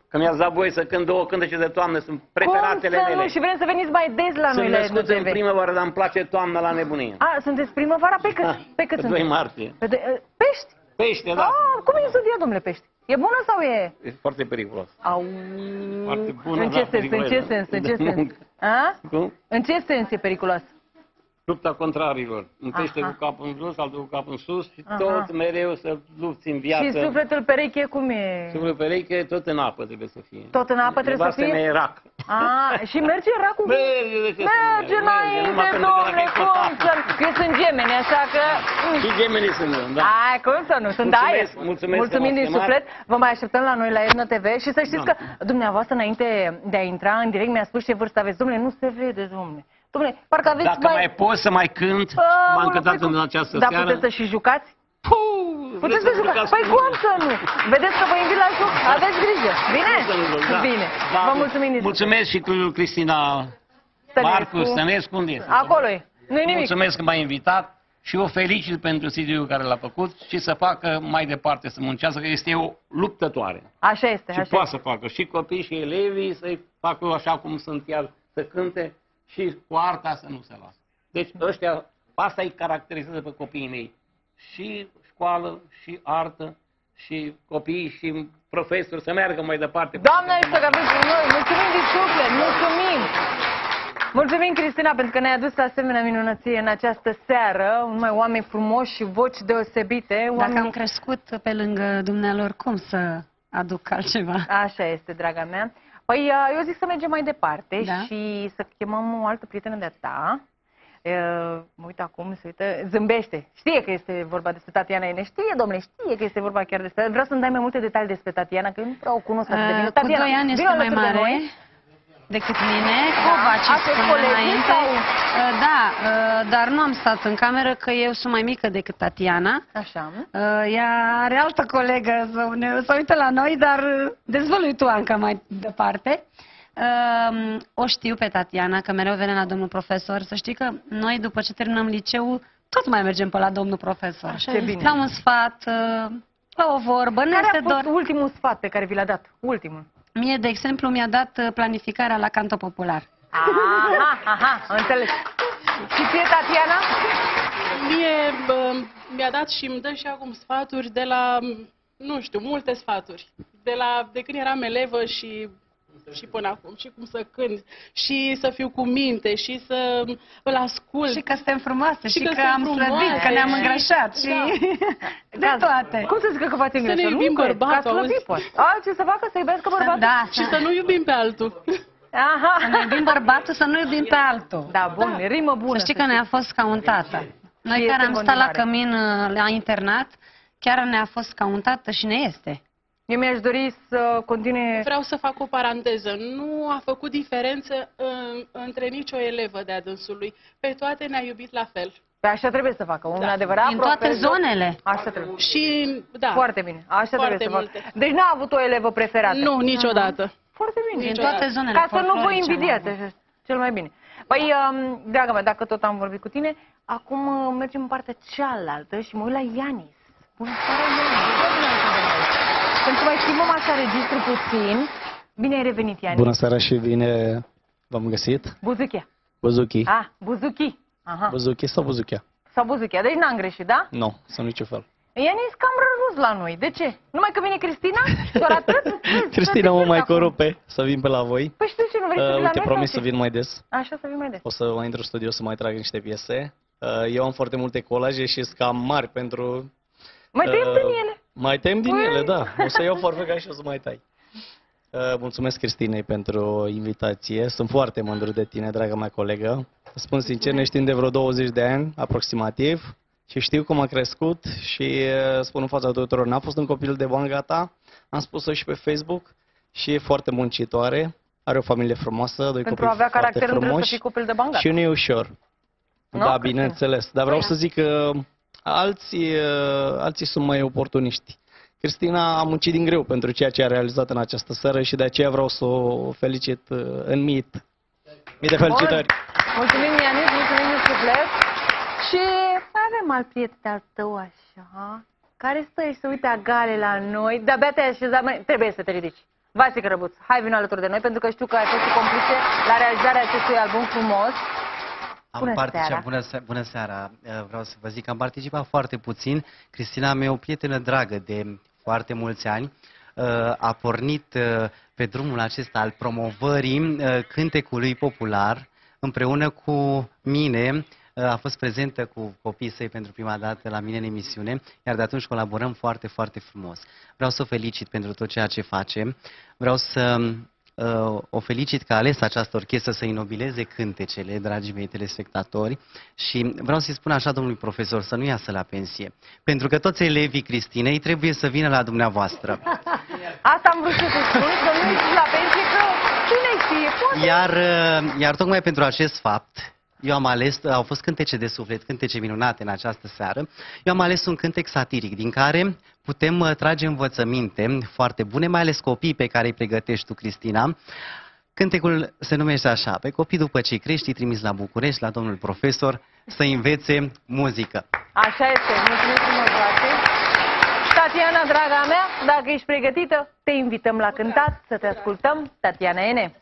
că mi-ați dat voie să cânt două cântece de toamnă, sunt preferatele
Cum să
mele.
nu? Și vrem să veniți mai des la
Sunt
noi la
născut în
EduTV.
primăvară, dar îmi place toamna la nebunie.
A, sunteți primăvara pe cât? Pe cât
Pe 2
sunteți?
martie.
Pe doi- eh, Pești?
Pește, da.
Ah, cum e insudia, domnule Pești? E bună sau e?
E foarte periculos.
Au...
Foarte bună,
În ce
da,
sens? În ce
periculoasă.
sens? În ce
De
sens?
muncă.
A?
Cum?
În ce sens e periculos?
Lupta contrarilor. Un pește
Aha.
cu capul în jos, altul cu capul în sus și
Aha.
tot mereu să lupți în viață.
Și sufletul pereche cum e?
Sufletul pereche tot în apă trebuie să fie.
Tot în apă trebuie să
Nevastă
fie?
mea e rac.
A, și merge racul?
Merge, de ce să nu
Merge
merge?
înainte,
Numai pentru că
domnule,
dacă e
cum
potat.
să nu? Eu sunt gemeni, așa că...
Și gemenii sunt, da.
Ai, cum să nu? Sunt
Mulțumesc,
aer.
mulțumesc
Mulțumim
că
din
m-ați chemat.
suflet. Vă mai așteptăm la noi la Edna TV și să știți
Da.
că dumneavoastră înainte de a intra în direct mi-a spus ce vârstă aveți. Domnule, nu se vede, domnule. Domnule, parcă aveți
Dacă mai pot să mai cânt, m-am
Aoleu,
cântat
păi cum-
în această
Dar
seară.
puteți să și jucați?
Puh,
Puteți să jucați? Păi cum să nu? Vedeți că vă invit la joc? Aveți grijă. Bine?
Da.
Bine.
Da,
Vă mulțumim din
Mulțumesc și cu Cristina
Stănescu.
Marcu Stănescu. Unde este?
Acolo e. Nu-i nimic.
Mulțumesc că m-a invitat și o felicit pentru CD-ul care l-a făcut și să facă mai departe, să muncească, că este o luptătoare.
Așa este,
Și
așa
poate
este.
să facă și copii și elevii să-i facă așa cum sunt chiar să cânte și cu arta să nu se lasă. Deci ăștia, asta îi caracterizează pe copiii mei. Și școală, și artă, și copii, și profesori să meargă mai departe.
Doamna este că aveți cu noi. Mulțumim din suflet. Mulțumim. Mulțumim, Cristina, pentru că ne-ai adus asemenea minunăție în această seară. Numai oameni frumoși și voci deosebite.
Dacă
Oameni...
am crescut pe lângă dumnealor, cum să aduc altceva?
Așa este, draga mea. Păi uh, eu zic să mergem mai departe
Da.
și să chemăm o altă prietenă de-a ta. Uh, mă uit acum, se uită, zâmbește. Știe că este vorba despre Tatiana Ene. Știe, domnule, știe că este vorba chiar despre... Vreau să-mi dai mai multe detalii despre Tatiana, că eu nu prea o cunosc atât de bine.
Uh, Cu
Tatiana,
doi ani este
vină
mai
alături de
mare
noi.
Decât mine.
Da.
Cova, ce
Asta e
spuneam
colegii
înainte.
sau-
Uh, Da, uh, dar nu am stat în cameră, că eu sunt mai mică decât Tatiana.
Așa.
Uh, Ea are altă colegă să, ne, să uită la noi, dar uh, dezvălui tu, Anca, mai departe. Uh, O știu pe Tatiana, că mereu vine la domnul profesor. Să știi că noi, după ce terminăm liceul, tot mai mergem pe la domnul profesor.
Așa Ce bine.
La un sfat, uh, la o vorbă, ne
Care
este
a fost
dor.
ultimul sfat pe care vi l-a dat? Ultimul.
Mie, de exemplu, mi-a dat uh, planificarea la canto popular.
Aha, aha, înțeles. Și ție, Tatiana?
Mie bă, mi-a dat și îmi dă și acum sfaturi de la, nu știu, multe sfaturi. De la de când eram elevă și și până acum, și cum să cânt, și să fiu cu minte, și să îl ascult.
Și că suntem frumoase, și, că,
suntem
am slăbit,
frumoase,
că ne-am
și-
îngrășat, și de toate.
Cum să zică că v-ați
Să ne
îngrășat?
iubim
Nu cred,
bărbatul,
că ați slăbit,
auzi?
poate. Alții să facă să iubească bărbatul?
Da,
Și să nu iubim pe altul.
Aha.
Să ne iubim bărbatul, să nu iubim pe altul.
Da, bun, rimă bună.
Să știi că ne-a fost ca un tată. Noi
Și
care
este
am
în
stat la
continuare.
cămin uh, la internat, chiar ne-a fost ca un tată și ne este.
Eu mi-aș dori să continue...
Vreau să fac o paranteză. Nu a făcut diferență în, între nicio elevă de-a dânsului. Pe toate ne-a iubit la fel.
Pe așa trebuie să facă, un
Da.
adevărat
Din toate
profesor.
zonele.
Așa trebuie.
Și, da,
Foarte bine, așa
Foarte
trebuie să facă.
multe.
Deci n-a avut o elevă preferată.
nu, niciodată.
Foarte bine.
Din
Niciodată.
toate zonele
Ca să nu vă
folclorice am
invidiați,
avut.
așa, cel mai bine. Păi, um, dragă mea, dacă tot am vorbit cu tine, acum uh, mergem în partea cealaltă și mă uit la Ianis. Bună seara, Ianis! Ia vină alături de noi. Pentru că mai schimbăm așa registru puțin. Bine ai revenit, Ianis.
Bună seara și bine v-am găsit.
Buzuchia.
Buzuchi.
Ah, Buzuchi. Aha.
Buzuchi sau Buzuchia?
Sau Buzuchia. Deci n-am greșit, da?
Nu, să niciun fel.
Ianis cam răruns la noi. De ce? Numai că vine Cristina? Doar atât? Vezi,
Cristina mă
să te
mai
acum.
corupe să vin pe la voi.
Păi știu ce, nu vrei să
Uh,
vii la
uite,
noi?
promis
sau
să
ce?
vin mai des.
Așa să vii mai des.
O să mai intru în studio să mai trag niște piese. Uh, Eu am foarte multe colaje și sunt cam mari pentru...
Mai tăiem
uh,
din ele.
Mai tem din
Păi.
ele, da. O să iau farfeca și o să mai tai. Uh, Mulțumesc Cristinei pentru invitație. Sunt foarte mândru de tine, dragă mea colegă. Spun sincer, ne știm de vreo 20 de ani, aproximativ. Și știu cum a crescut și uh, spun în fața tuturor, n-a fost un copil de bani gata, am spus-o și pe Facebook și e foarte muncitoare, are o familie frumoasă, doi
Pentru
copii
a avea
foarte
caracter nu trebuie să
frumoși
fii copil de bangat.
și nu e ușor.
Nu,
da,
Cristina?
bineînțeles. Dar vreau să zic că alții, uh, alții sunt mai oportuniști. Cristina a muncit din greu pentru ceea ce a realizat în această seară și de aceea vreau să o felicit uh, în mit. Mii de felicitări!
Mulțumim, Ianis, mulțumim de suflet. Și avem alt prieten al tău, așa, care stă și se uită agale la noi. De-abia te-ai așezat, mă, trebuie să te ridici. Vasi Cărăbuț, hai vină alături de noi, pentru că știu că ai fost și complice la realizarea acestui album frumos.
Am
Bună
participat,
seara.
bună, se- bună seara, Uh, vreau să vă zic că am participat foarte puțin. Cristina mea e o prietenă dragă de foarte mulți ani. Uh, A pornit uh, pe drumul acesta al promovării uh, cântecului popular împreună cu mine. Uh, A fost prezentă cu copiii săi pentru prima dată la mine în emisiune, iar de atunci colaborăm foarte, foarte frumos. Vreau să o felicit pentru tot ceea ce face. Vreau să uh, o felicit că a ales această orchestră să inobileze cântecele, dragii mei telespectatori, și vreau să-i spun așa domnului profesor să nu iasă la pensie, pentru că toți elevii Cristinei trebuie să vină la dumneavoastră.
Asta am vrut să te spun, să nu ieși la pensie, că cine știe, poate...
Iar, uh, iar tocmai pentru acest fapt, eu am ales, au fost cântece de suflet, cântece minunate în această seară, eu am ales un cântec satiric din care putem uh, trage învățăminte foarte bune, mai ales copiii pe care îi pregătești tu, Cristina. Cântecul se numește așa, pe copii după ce crești, îi trimis la București, la domnul profesor, să învețe muzică.
Așa este, mulțumim frumos, frate. Tatiana, draga mea, dacă ești pregătită, te invităm la cântat, să te ascultăm. Tatiana Ene.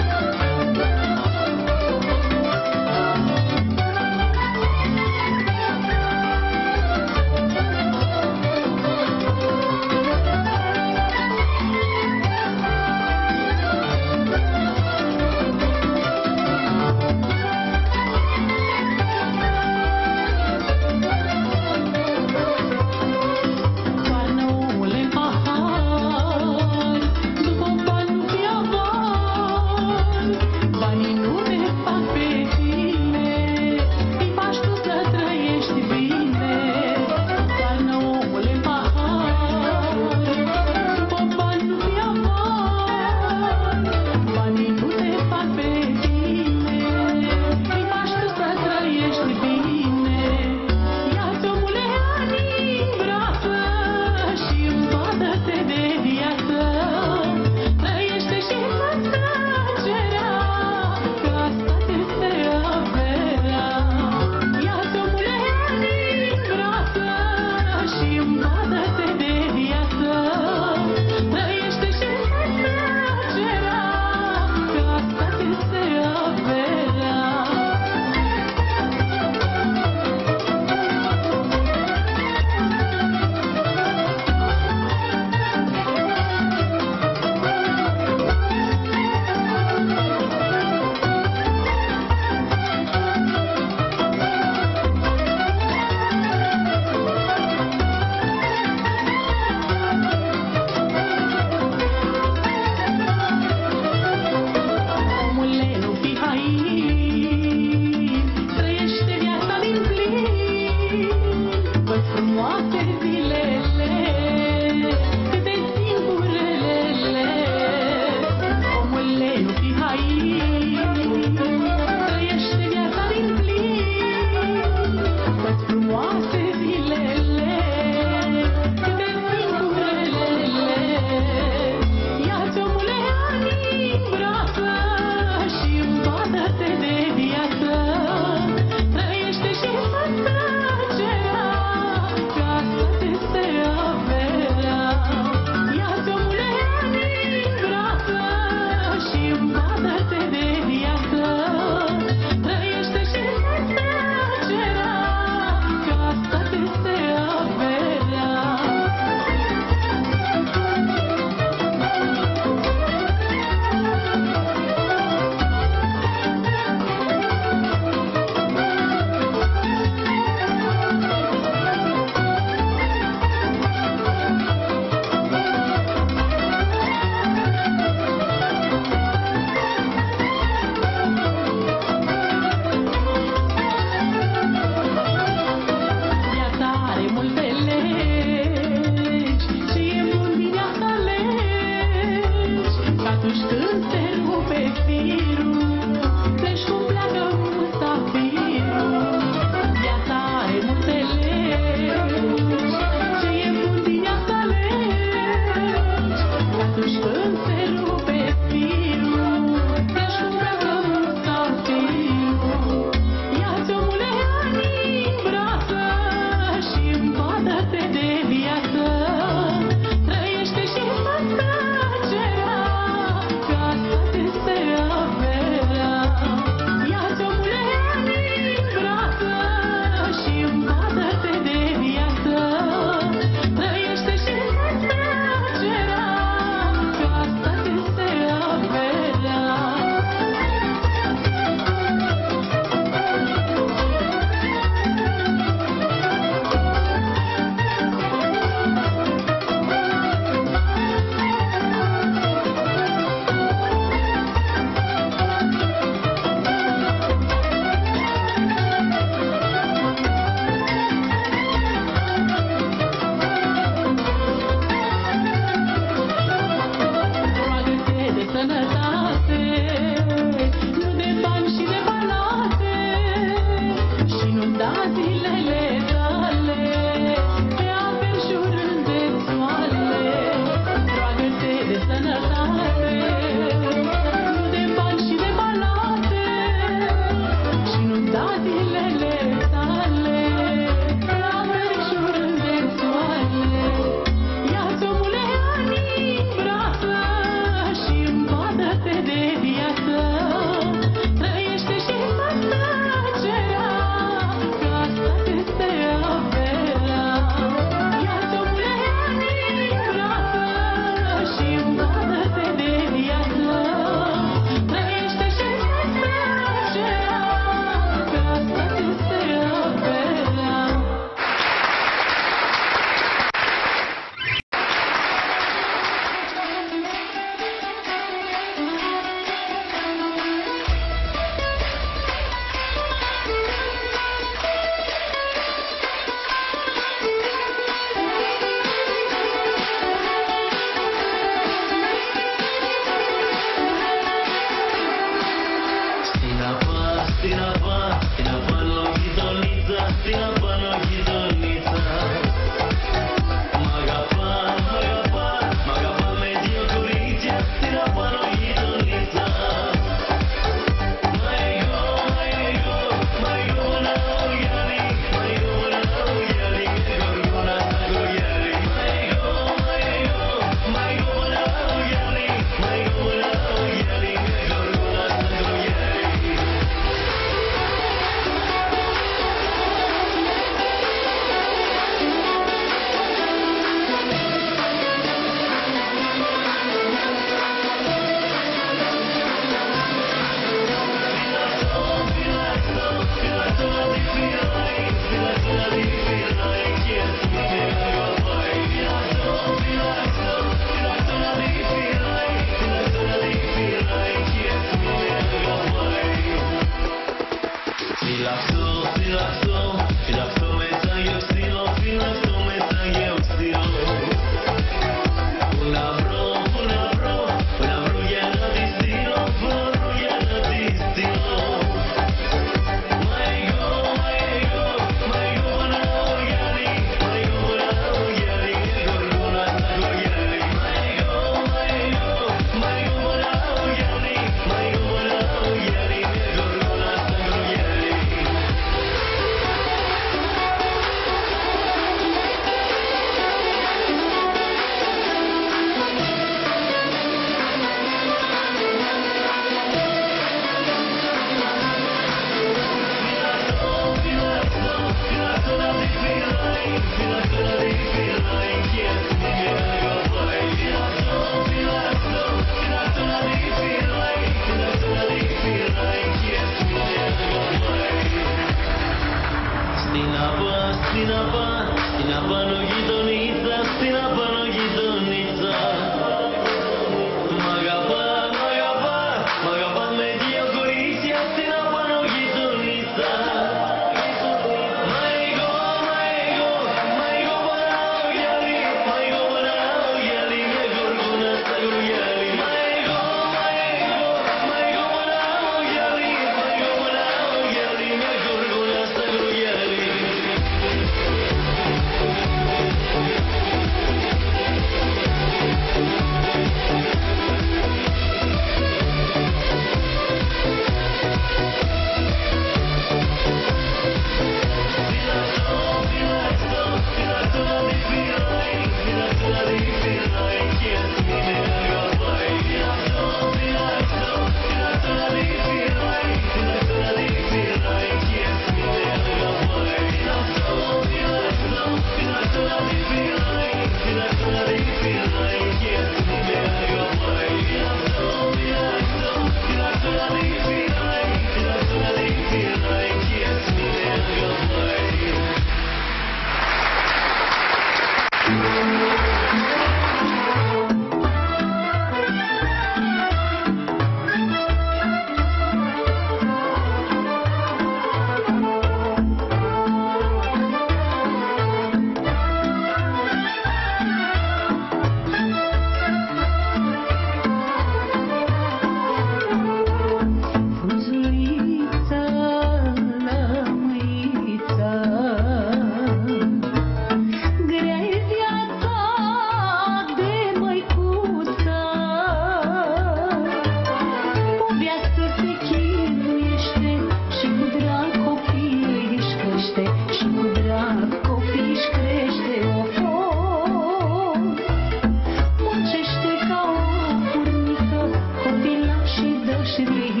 to be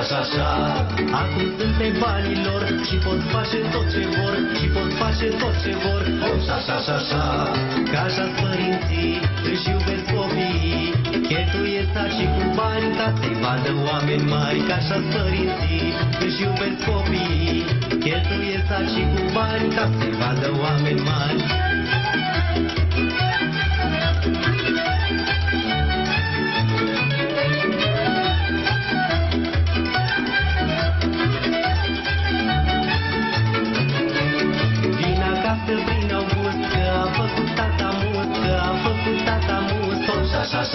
așa, așa, așa, acum sunt pe banii lor și pot face tot ce vor, și pot face tot ce vor. Ops, așa, așa, așa, ca așa părinții își iubesc copiii, cheltuie saci cu bani ca să-i vadă oameni mari, ca așa părinții își iubesc copiii, cheltuie saci cu bani ca să-i vadă oameni mari.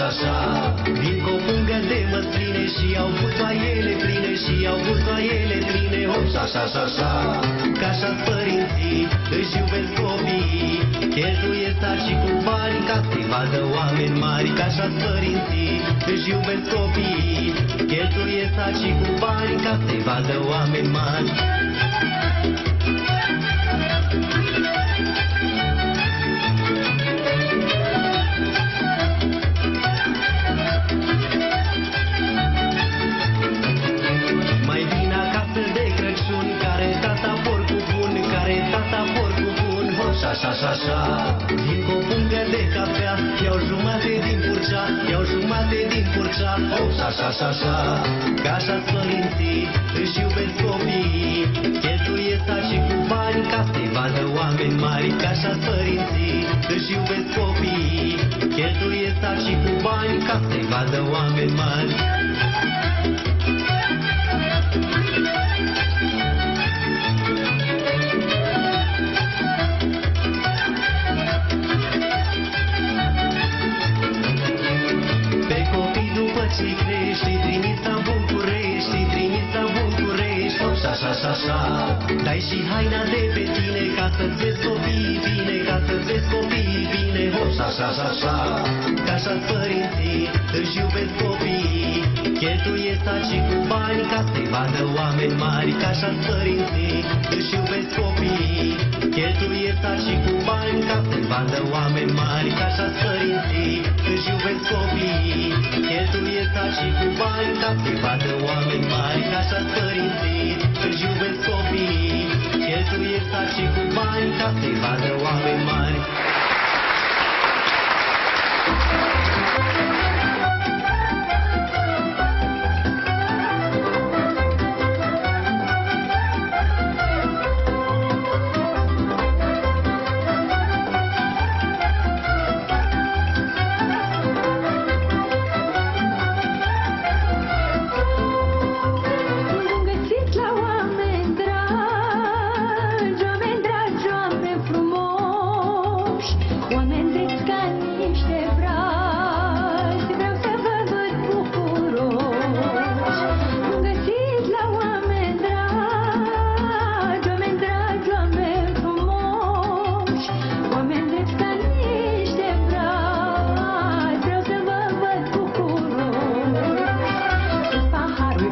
Așa. Și așa Vin cu o pungă de măsline Și au butoaiele pline Și au butoaiele pline. Hop și așa și așa Ca așa părinții Își iubesc copiii. Cheltuie saci cu bani Ca să-i vadă oameni mari. Ca așa părinții Își iubesc copiii. Cheltuie saci cu bani Ca să-i vadă oameni mari așa, și așa. Vin cu o pungă de cafea Iau jumate din purcea Iau jumate din purcea Hop, și așa, și așa. Ca așa-ți părinții Își iubesc copiii. Cheltuie saci cu bani Ca să-i vadă oameni mari. Ca așa-ți părinții Își iubesc copiii. Cheltuie saci cu bani Ca să-i vadă oameni mari așa, și așa Dai și haina de pe tine Ca să-ți vezi copiii bine Ca să-ți vezi copiii bine. Hop, și așa, și așa Ca așa-ți părinții Își iubesc copiii. Cheltuie saci cu bani Ca să-i vadă oameni mari. Ca așa-ți părinții Își iubesc copiii. Cheltuie saci cu bani Ca să-i vadă oameni mari. Ca așa-ți părinții Își iubesc copiii. Cheltuie saci cu bani Ca să-i vadă oameni mari. Ca așa-ți părinții Cheltuie saci cu bani Ca să-i vadă oameni mari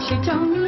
she
don't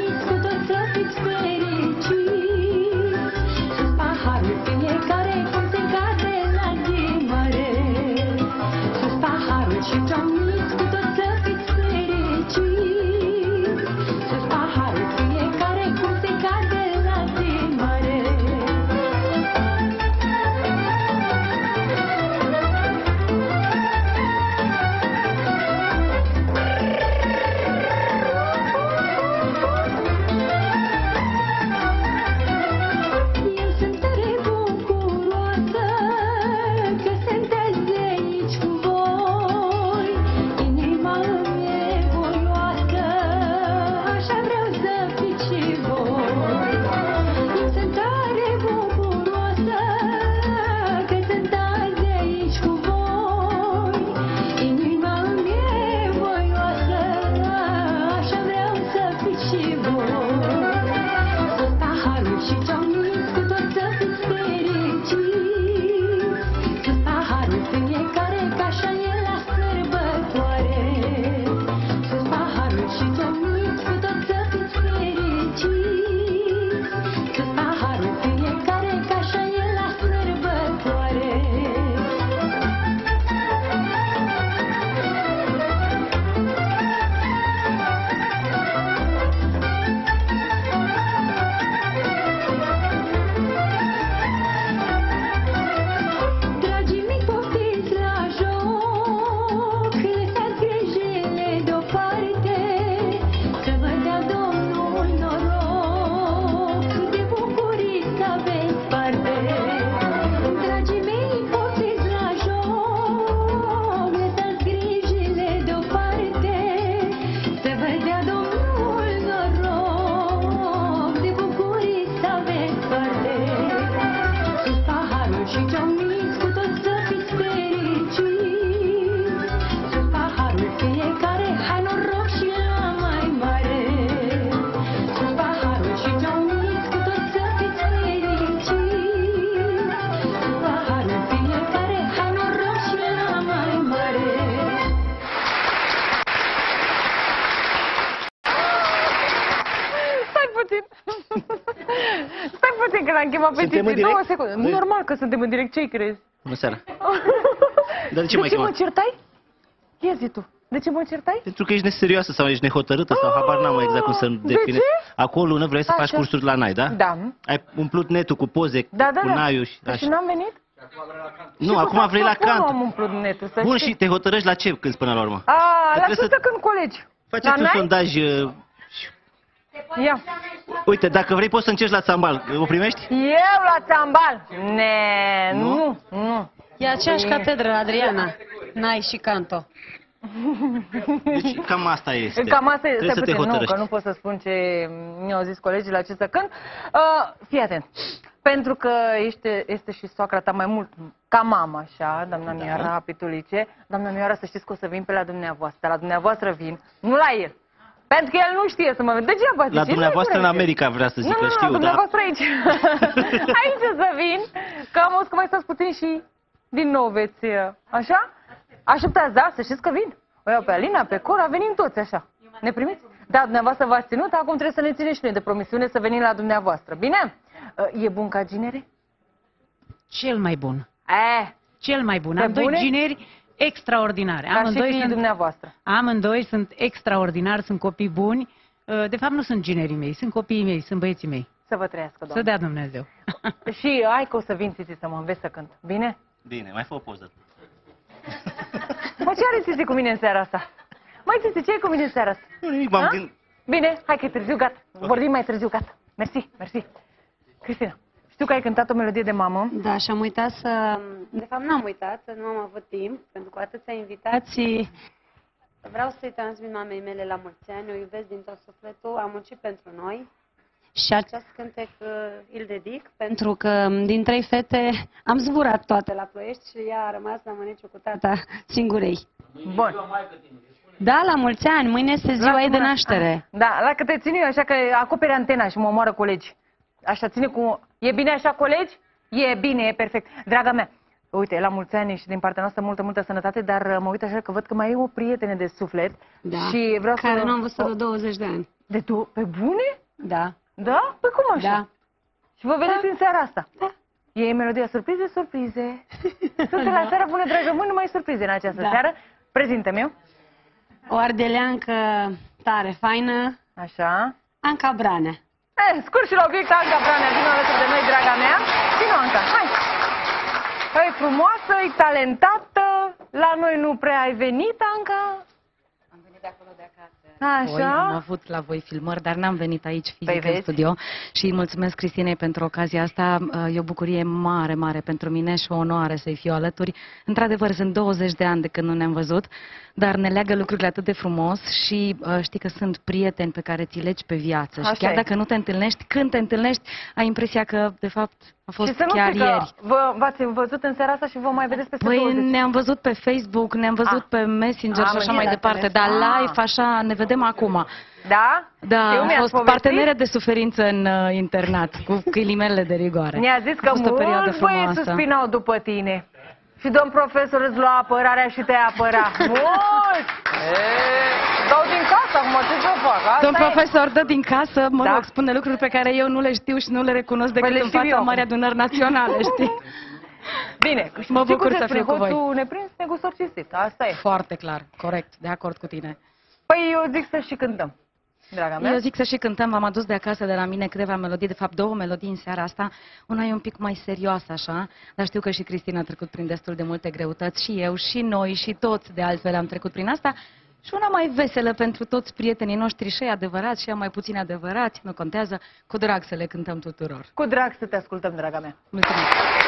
în
Titi. Două
direct?
secunde.
Deci-
Normal că suntem în direct. Ce-i crezi?
Bună seara. Dar de ce
de
mai
ce mă
chemat?
certai? Ia zi tu. De ce mă certai?
Pentru că ești neserioasă sau ești nehotărâtă sau habar n-am exact cum să
De
define.
ce?
Acum o lună vrei să faci
Așa.
cursuri la NAI, da?
Da.
Ai umplut netul cu poze,
Da, da,
cu
da.
naiul și
Păi Și
așa.
n-am venit?
Nu,
Și
acum
cu
vrei la
saxofonul
cant.
am umplut netul, să
Bun,
știi.
și te hotărăști la ce când până la urmă?
A, la
trebuie
sus
să-
când colegi.
Faceți un
N-ai?
sondaj. uh,
Ia.
Uite, dacă vrei poți să încerci la țambal. O primești?
Eu la țambal? Ne, nu, nu.
E aceeași
E-
catedră, Adriana. N-ai și canto.
Deci cam asta este.
Cam asta e,
Trebuie
stai
să te
puțin, nu,
hotărăști.
că nu pot să spun ce mi-au zis colegii la acest când. Uh, fii atent. Pentru că este, este și soacra ta mai mult ca mama, așa, doamna da. Mioara Pitulice. Doamna Mioara, să știți că o să vin pe la dumneavoastră. La dumneavoață vin, nu la el. Pentru că el nu știe să mă vede. Degeaba zice,
La
nu
dumneavoastră în
merge.
America vrea să
Nu,
zică,
nu, nu,
știu,
la
dar...
dumneavoastră aici. aici să vin, că am auzit că mai stați puțin și din nou veți, uh, așa? Așteptați, da? Să știți că vin. O iau pe Alina, pe Cora, venim toți așa. Ne primiți? Da, dumneavoastră v-ați ținut, acum trebuie să ne țineți și noi de promisiune să venim la dumneavoastră. Bine? Uh, E bun ca ginere?
Cel mai bun.
Eh,
Cel mai bun.
Pe
Am doi
bune?
gineri extraordinare.
Ca și
Amândoi
fiii
sunt,
dumneavoastră.
amândoi sunt extraordinari, sunt copii buni. Uh, De fapt, nu sunt ginerii mei, sunt copiii mei, sunt băieții mei.
Să vă trăiască,
Să
doamne.
dea Dumnezeu.
Și ai că o să vin, Titi, să mă înveți să cânt. Bine?
Bine, mai fă o poză.
Mă, ce are Titi cu mine în seara asta? Mai Titi, ce ai cu mine în seara asta?
Nu, nimic, m-am
Ha?
gândit.
Bine, hai că e târziu, gata. Vorbim mai târziu, gata. Mersi, mersi. Cristina, știu că ai cântat o melodie de mamă.
Da, și am uitat să... De fapt, n-am uitat, nu am avut timp, pentru că atâția invitații... Vreau să-i transmit mamei mele la mulți ani, o iubesc din tot sufletul, am muncit pentru noi. Și acest cântec uh, îl dedic pentru că m, din trei fete am zburat toate la Ploiești și ea a rămas la mâneciu cu tata singurei.
Bun.
Da, la mulți ani, mâine este ziua ei de naștere.
Da, la că te țin eu, așa că acoperi antena și mă omoară colegi. Așa, ține cu... E bine așa, colegi? E bine, e perfect. Draga mea, uite, la mulți ani și din partea noastră multă, multă sănătate, dar uh, mă uit așa că văd că mai e o prietenă de suflet.
Da,
și vreau
care
să...
nu am văzut de 20 de ani.
De tu? Pe bune?
Da.
Da? Păi cum așa?
Da.
Și vă vedeți în seara asta? Da. E melodia surprize, surprize. Sunt la seara bună, dragă, mă, numai surprize în această
Da.
seară. Prezintă-mi eu.
O ardeleancă tare, faină.
Așa.
Anca Branea.
Eh, scurt și la obiect, Anca Branea, vină alături de noi, draga mea. Vino, Anca, hai. E frumoasă, e talentată, la noi nu prea ai venit, Anca.
Am venit de acolo de acasă.
Așa.
Voi, am avut la voi filmări, dar n-am venit aici fizic
Păi
în
vezi?
studio și îi mulțumesc Cristinei pentru ocazia asta. Uh, E o bucurie mare, mare pentru mine și o onoare să-i fiu alături. Într-adevăr, sunt 20 de ani de când nu ne-am văzut, dar ne leagă lucrurile atât de frumos și uh, știi că sunt prieteni pe care ți legi pe viață.
Așa
și chiar
e.
dacă nu te întâlnești, când te întâlnești, ai impresia că, de fapt, a fost
și să nu
chiar
spui că
ieri.
vă, v-ați văzut în seara asta și vă mai vedeți peste
Păi
20.
ne-am văzut pe Facebook, ne-am văzut pe Messenger
Am
și așa
înțeles,
mai departe,
am
dar
înțeles.
live așa ne vedem acum.
Da?
Da,
Eu
am
mi-ați
fost
povestit?
partenere de suferință în uh, internat, cu ghilimele de rigoare.
Ne-a zis
A
că
fost o perioadă
mulți băieți
frumoasă.
suspinau după tine. Și domn profesor îți lua apărarea și te apăra. Mulți! E, Dau din casă acum, ce să fac? Asta
Domn
e.
profesor dă din casă, mă
Da.
rog, spune lucruri pe care eu nu le știu și nu le recunosc decât
Păi le
în
știu
fața
eu.
Marii Adunări Naționale, știi?
Bine,
Mă
știi
bucur
cum se
să
spune,
fiu cu voi.
hoțul neprins, negustor cinstit. Asta e.
Foarte clar, corect, de acord cu tine.
Păi eu zic să și cântăm, draga mea.
Eu zic să și cântăm, v-am adus de acasă de la mine câteva melodii, de fapt două melodii în seara asta. Una e un pic mai serioasă așa, dar știu că și Cristina a trecut prin destul de multe greutăți, și eu, și noi, și toți de altfel am trecut prin asta. Și una mai veselă pentru toți prietenii noștri, și ei adevărați, și ea mai puțin adevărați, nu contează, cu drag să le cântăm tuturor.
Cu drag să te ascultăm, draga mea.
Mulțumesc!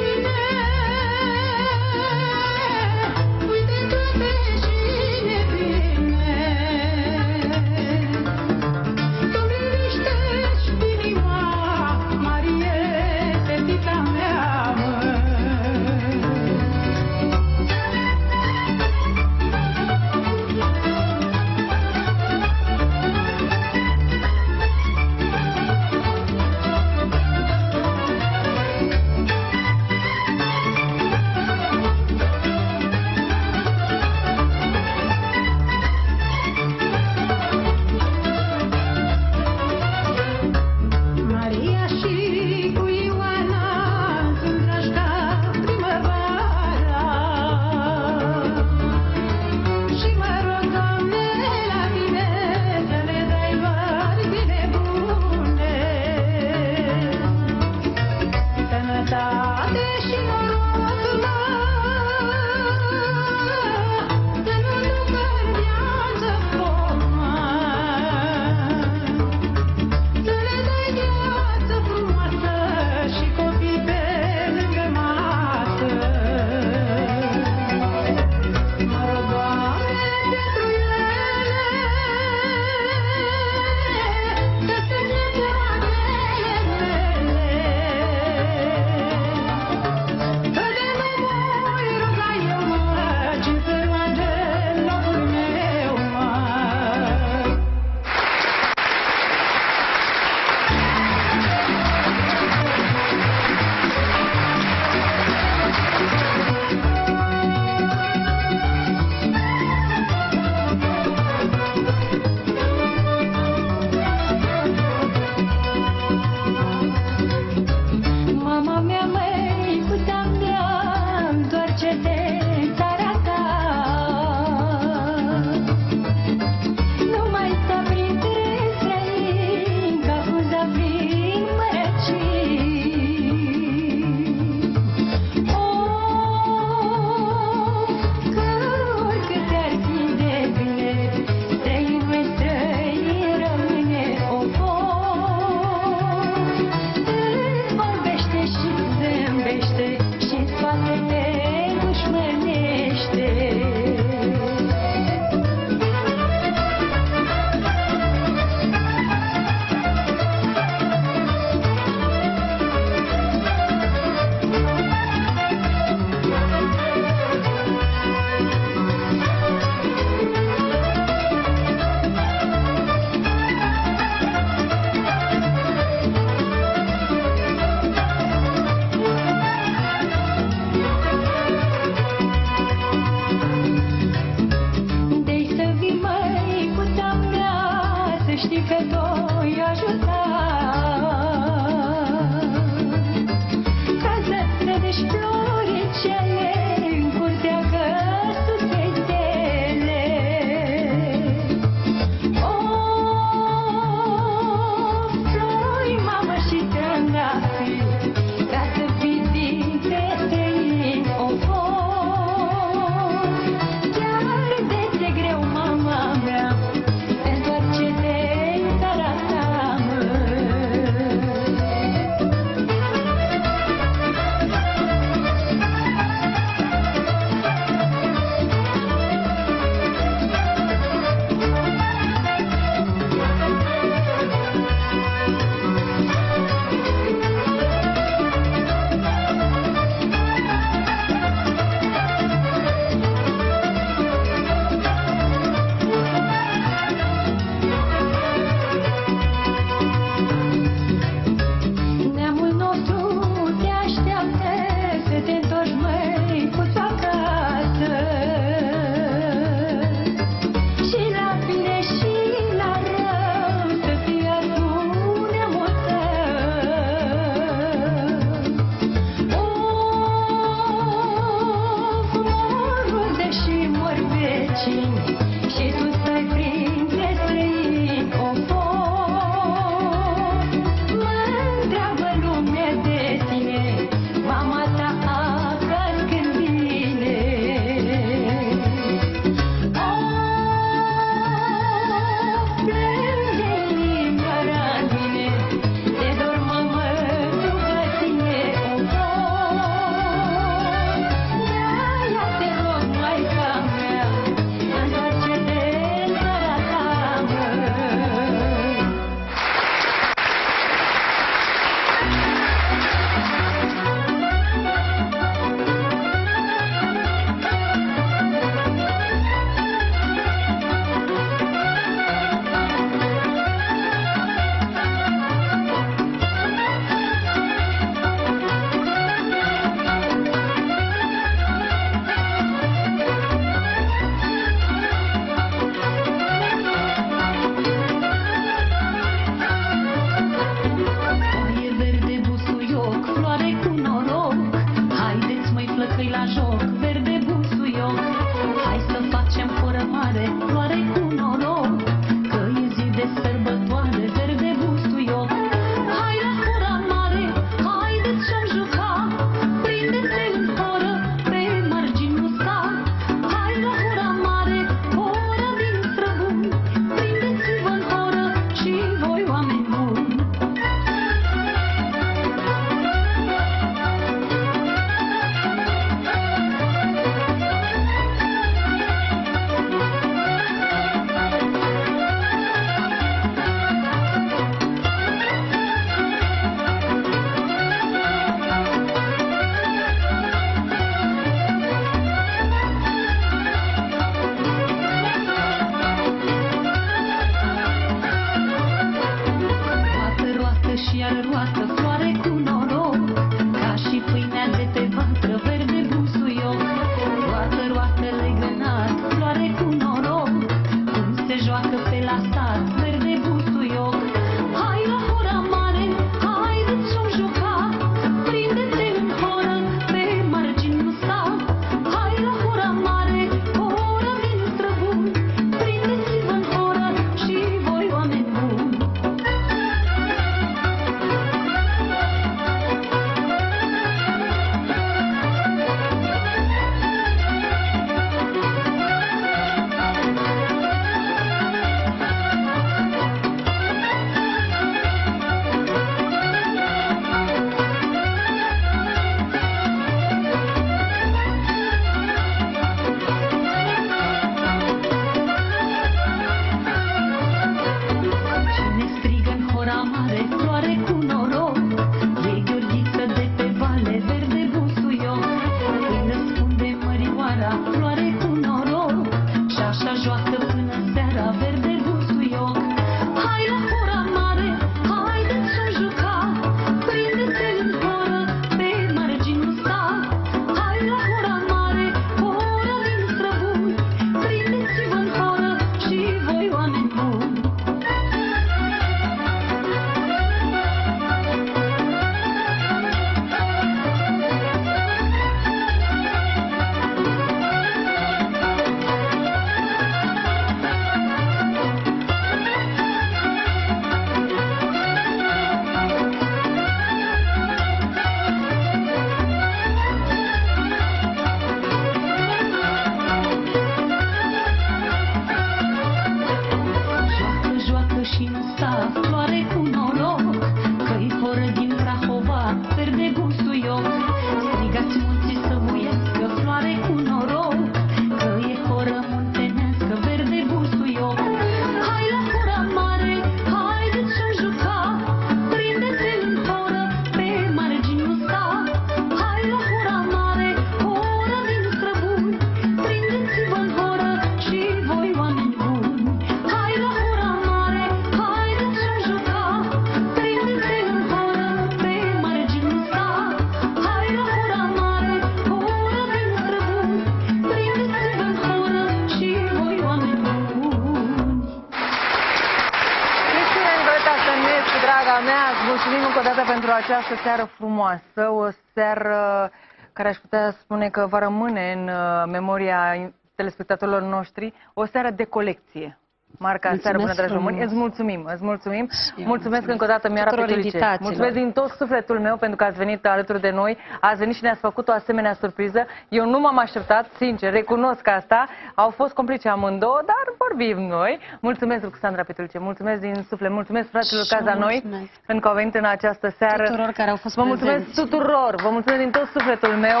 Seară frumoasă, o seară care aș putea spune că va rămâne în uh, memoria telespectatorilor noștri, o seară de colecție. Marca
Mulțumesc
Seară Bună, dragi români.
frumos.
Îți mulțumim, îți mulțumim.
eu
mulțumesc
mulțumesc
încă o dată, Miara
tuturor
Petrice.
invitațiilor.
Mulțumesc din tot sufletul meu pentru că ați venit alături de noi. Ați venit și ne-ați făcut o asemenea surpriză. Eu nu m-am așteptat, sincer, recunosc asta. Au fost complice amândouă, dar vorbim noi. Mulțumesc, Ruxandra Petrice, mulțumesc din suflet, mulțumesc fraților
Și eu
Caza Noi
mulțumesc.
pentru că au venit în această seară.
Tuturor care au fost
Vă mulțumesc
prezenți.
tuturor, vă mulțumesc din tot sufletul meu.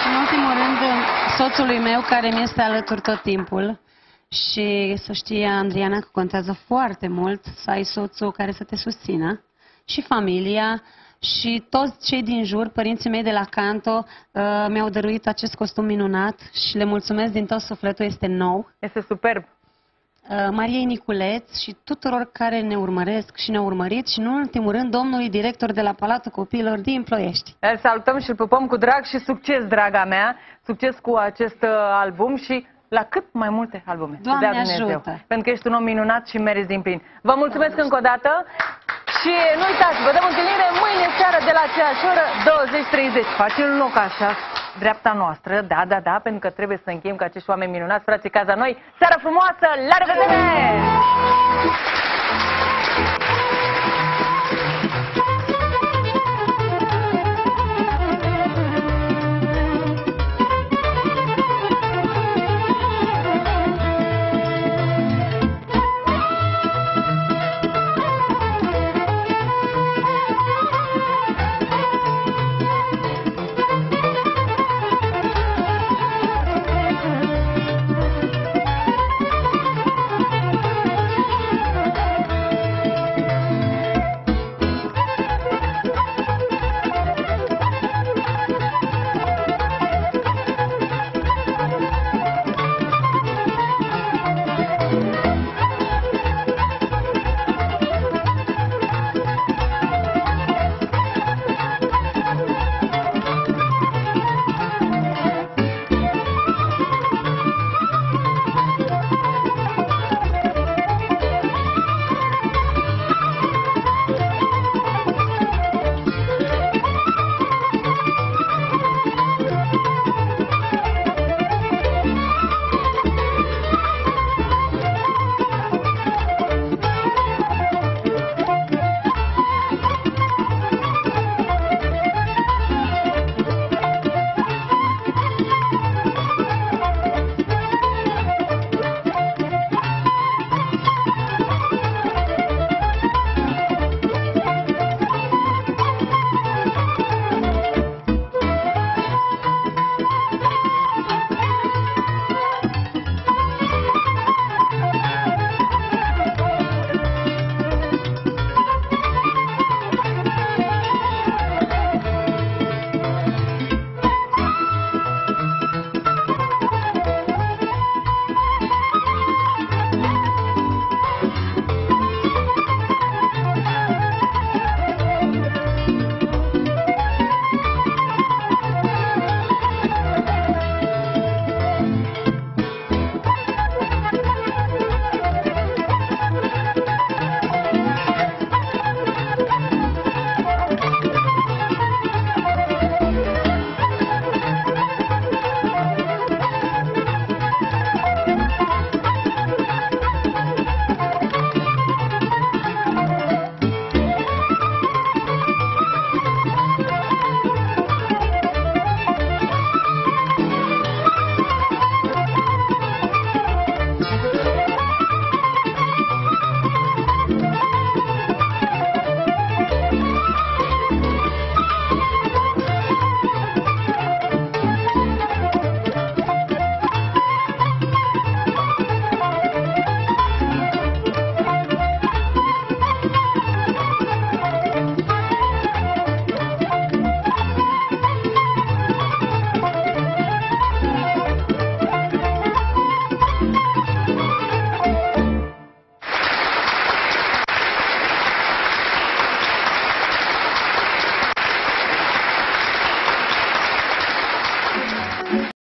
Și în ultimul rând, soțului meu care mi este alături tot timpul. Și să știe, Andriana, că contează foarte mult să ai soțul care să te susțină. Și familia și toți cei din jur, părinții mei de la Canto, uh, mi-au dăruit acest costum minunat și le mulțumesc din tot sufletul, este nou.
Este superb.
Uh, Mariei Niculeț și tuturor care ne urmăresc și ne-au urmărit și, în ultimul rând, domnului director de la Palatul Copiilor din Ploiești.
Îl salutăm și îl pupăm cu drag și succes, draga mea. Succes cu acest uh, album și la cât mai multe albume. să
Doamne
dea Dumnezeu.
ajută!
Pentru că ești un om minunat și meriți din plin. Vă mulțumesc încă o dată și nu uitați, vă dăm întâlnire mâine seară de la aceeași oră, 20.30. Faceți loc așa, dreapta noastră, da, da, da, pentru că trebuie să încheiem cu acești oameni minunați, frații Caza Noi. Seară frumoasă, la revedere!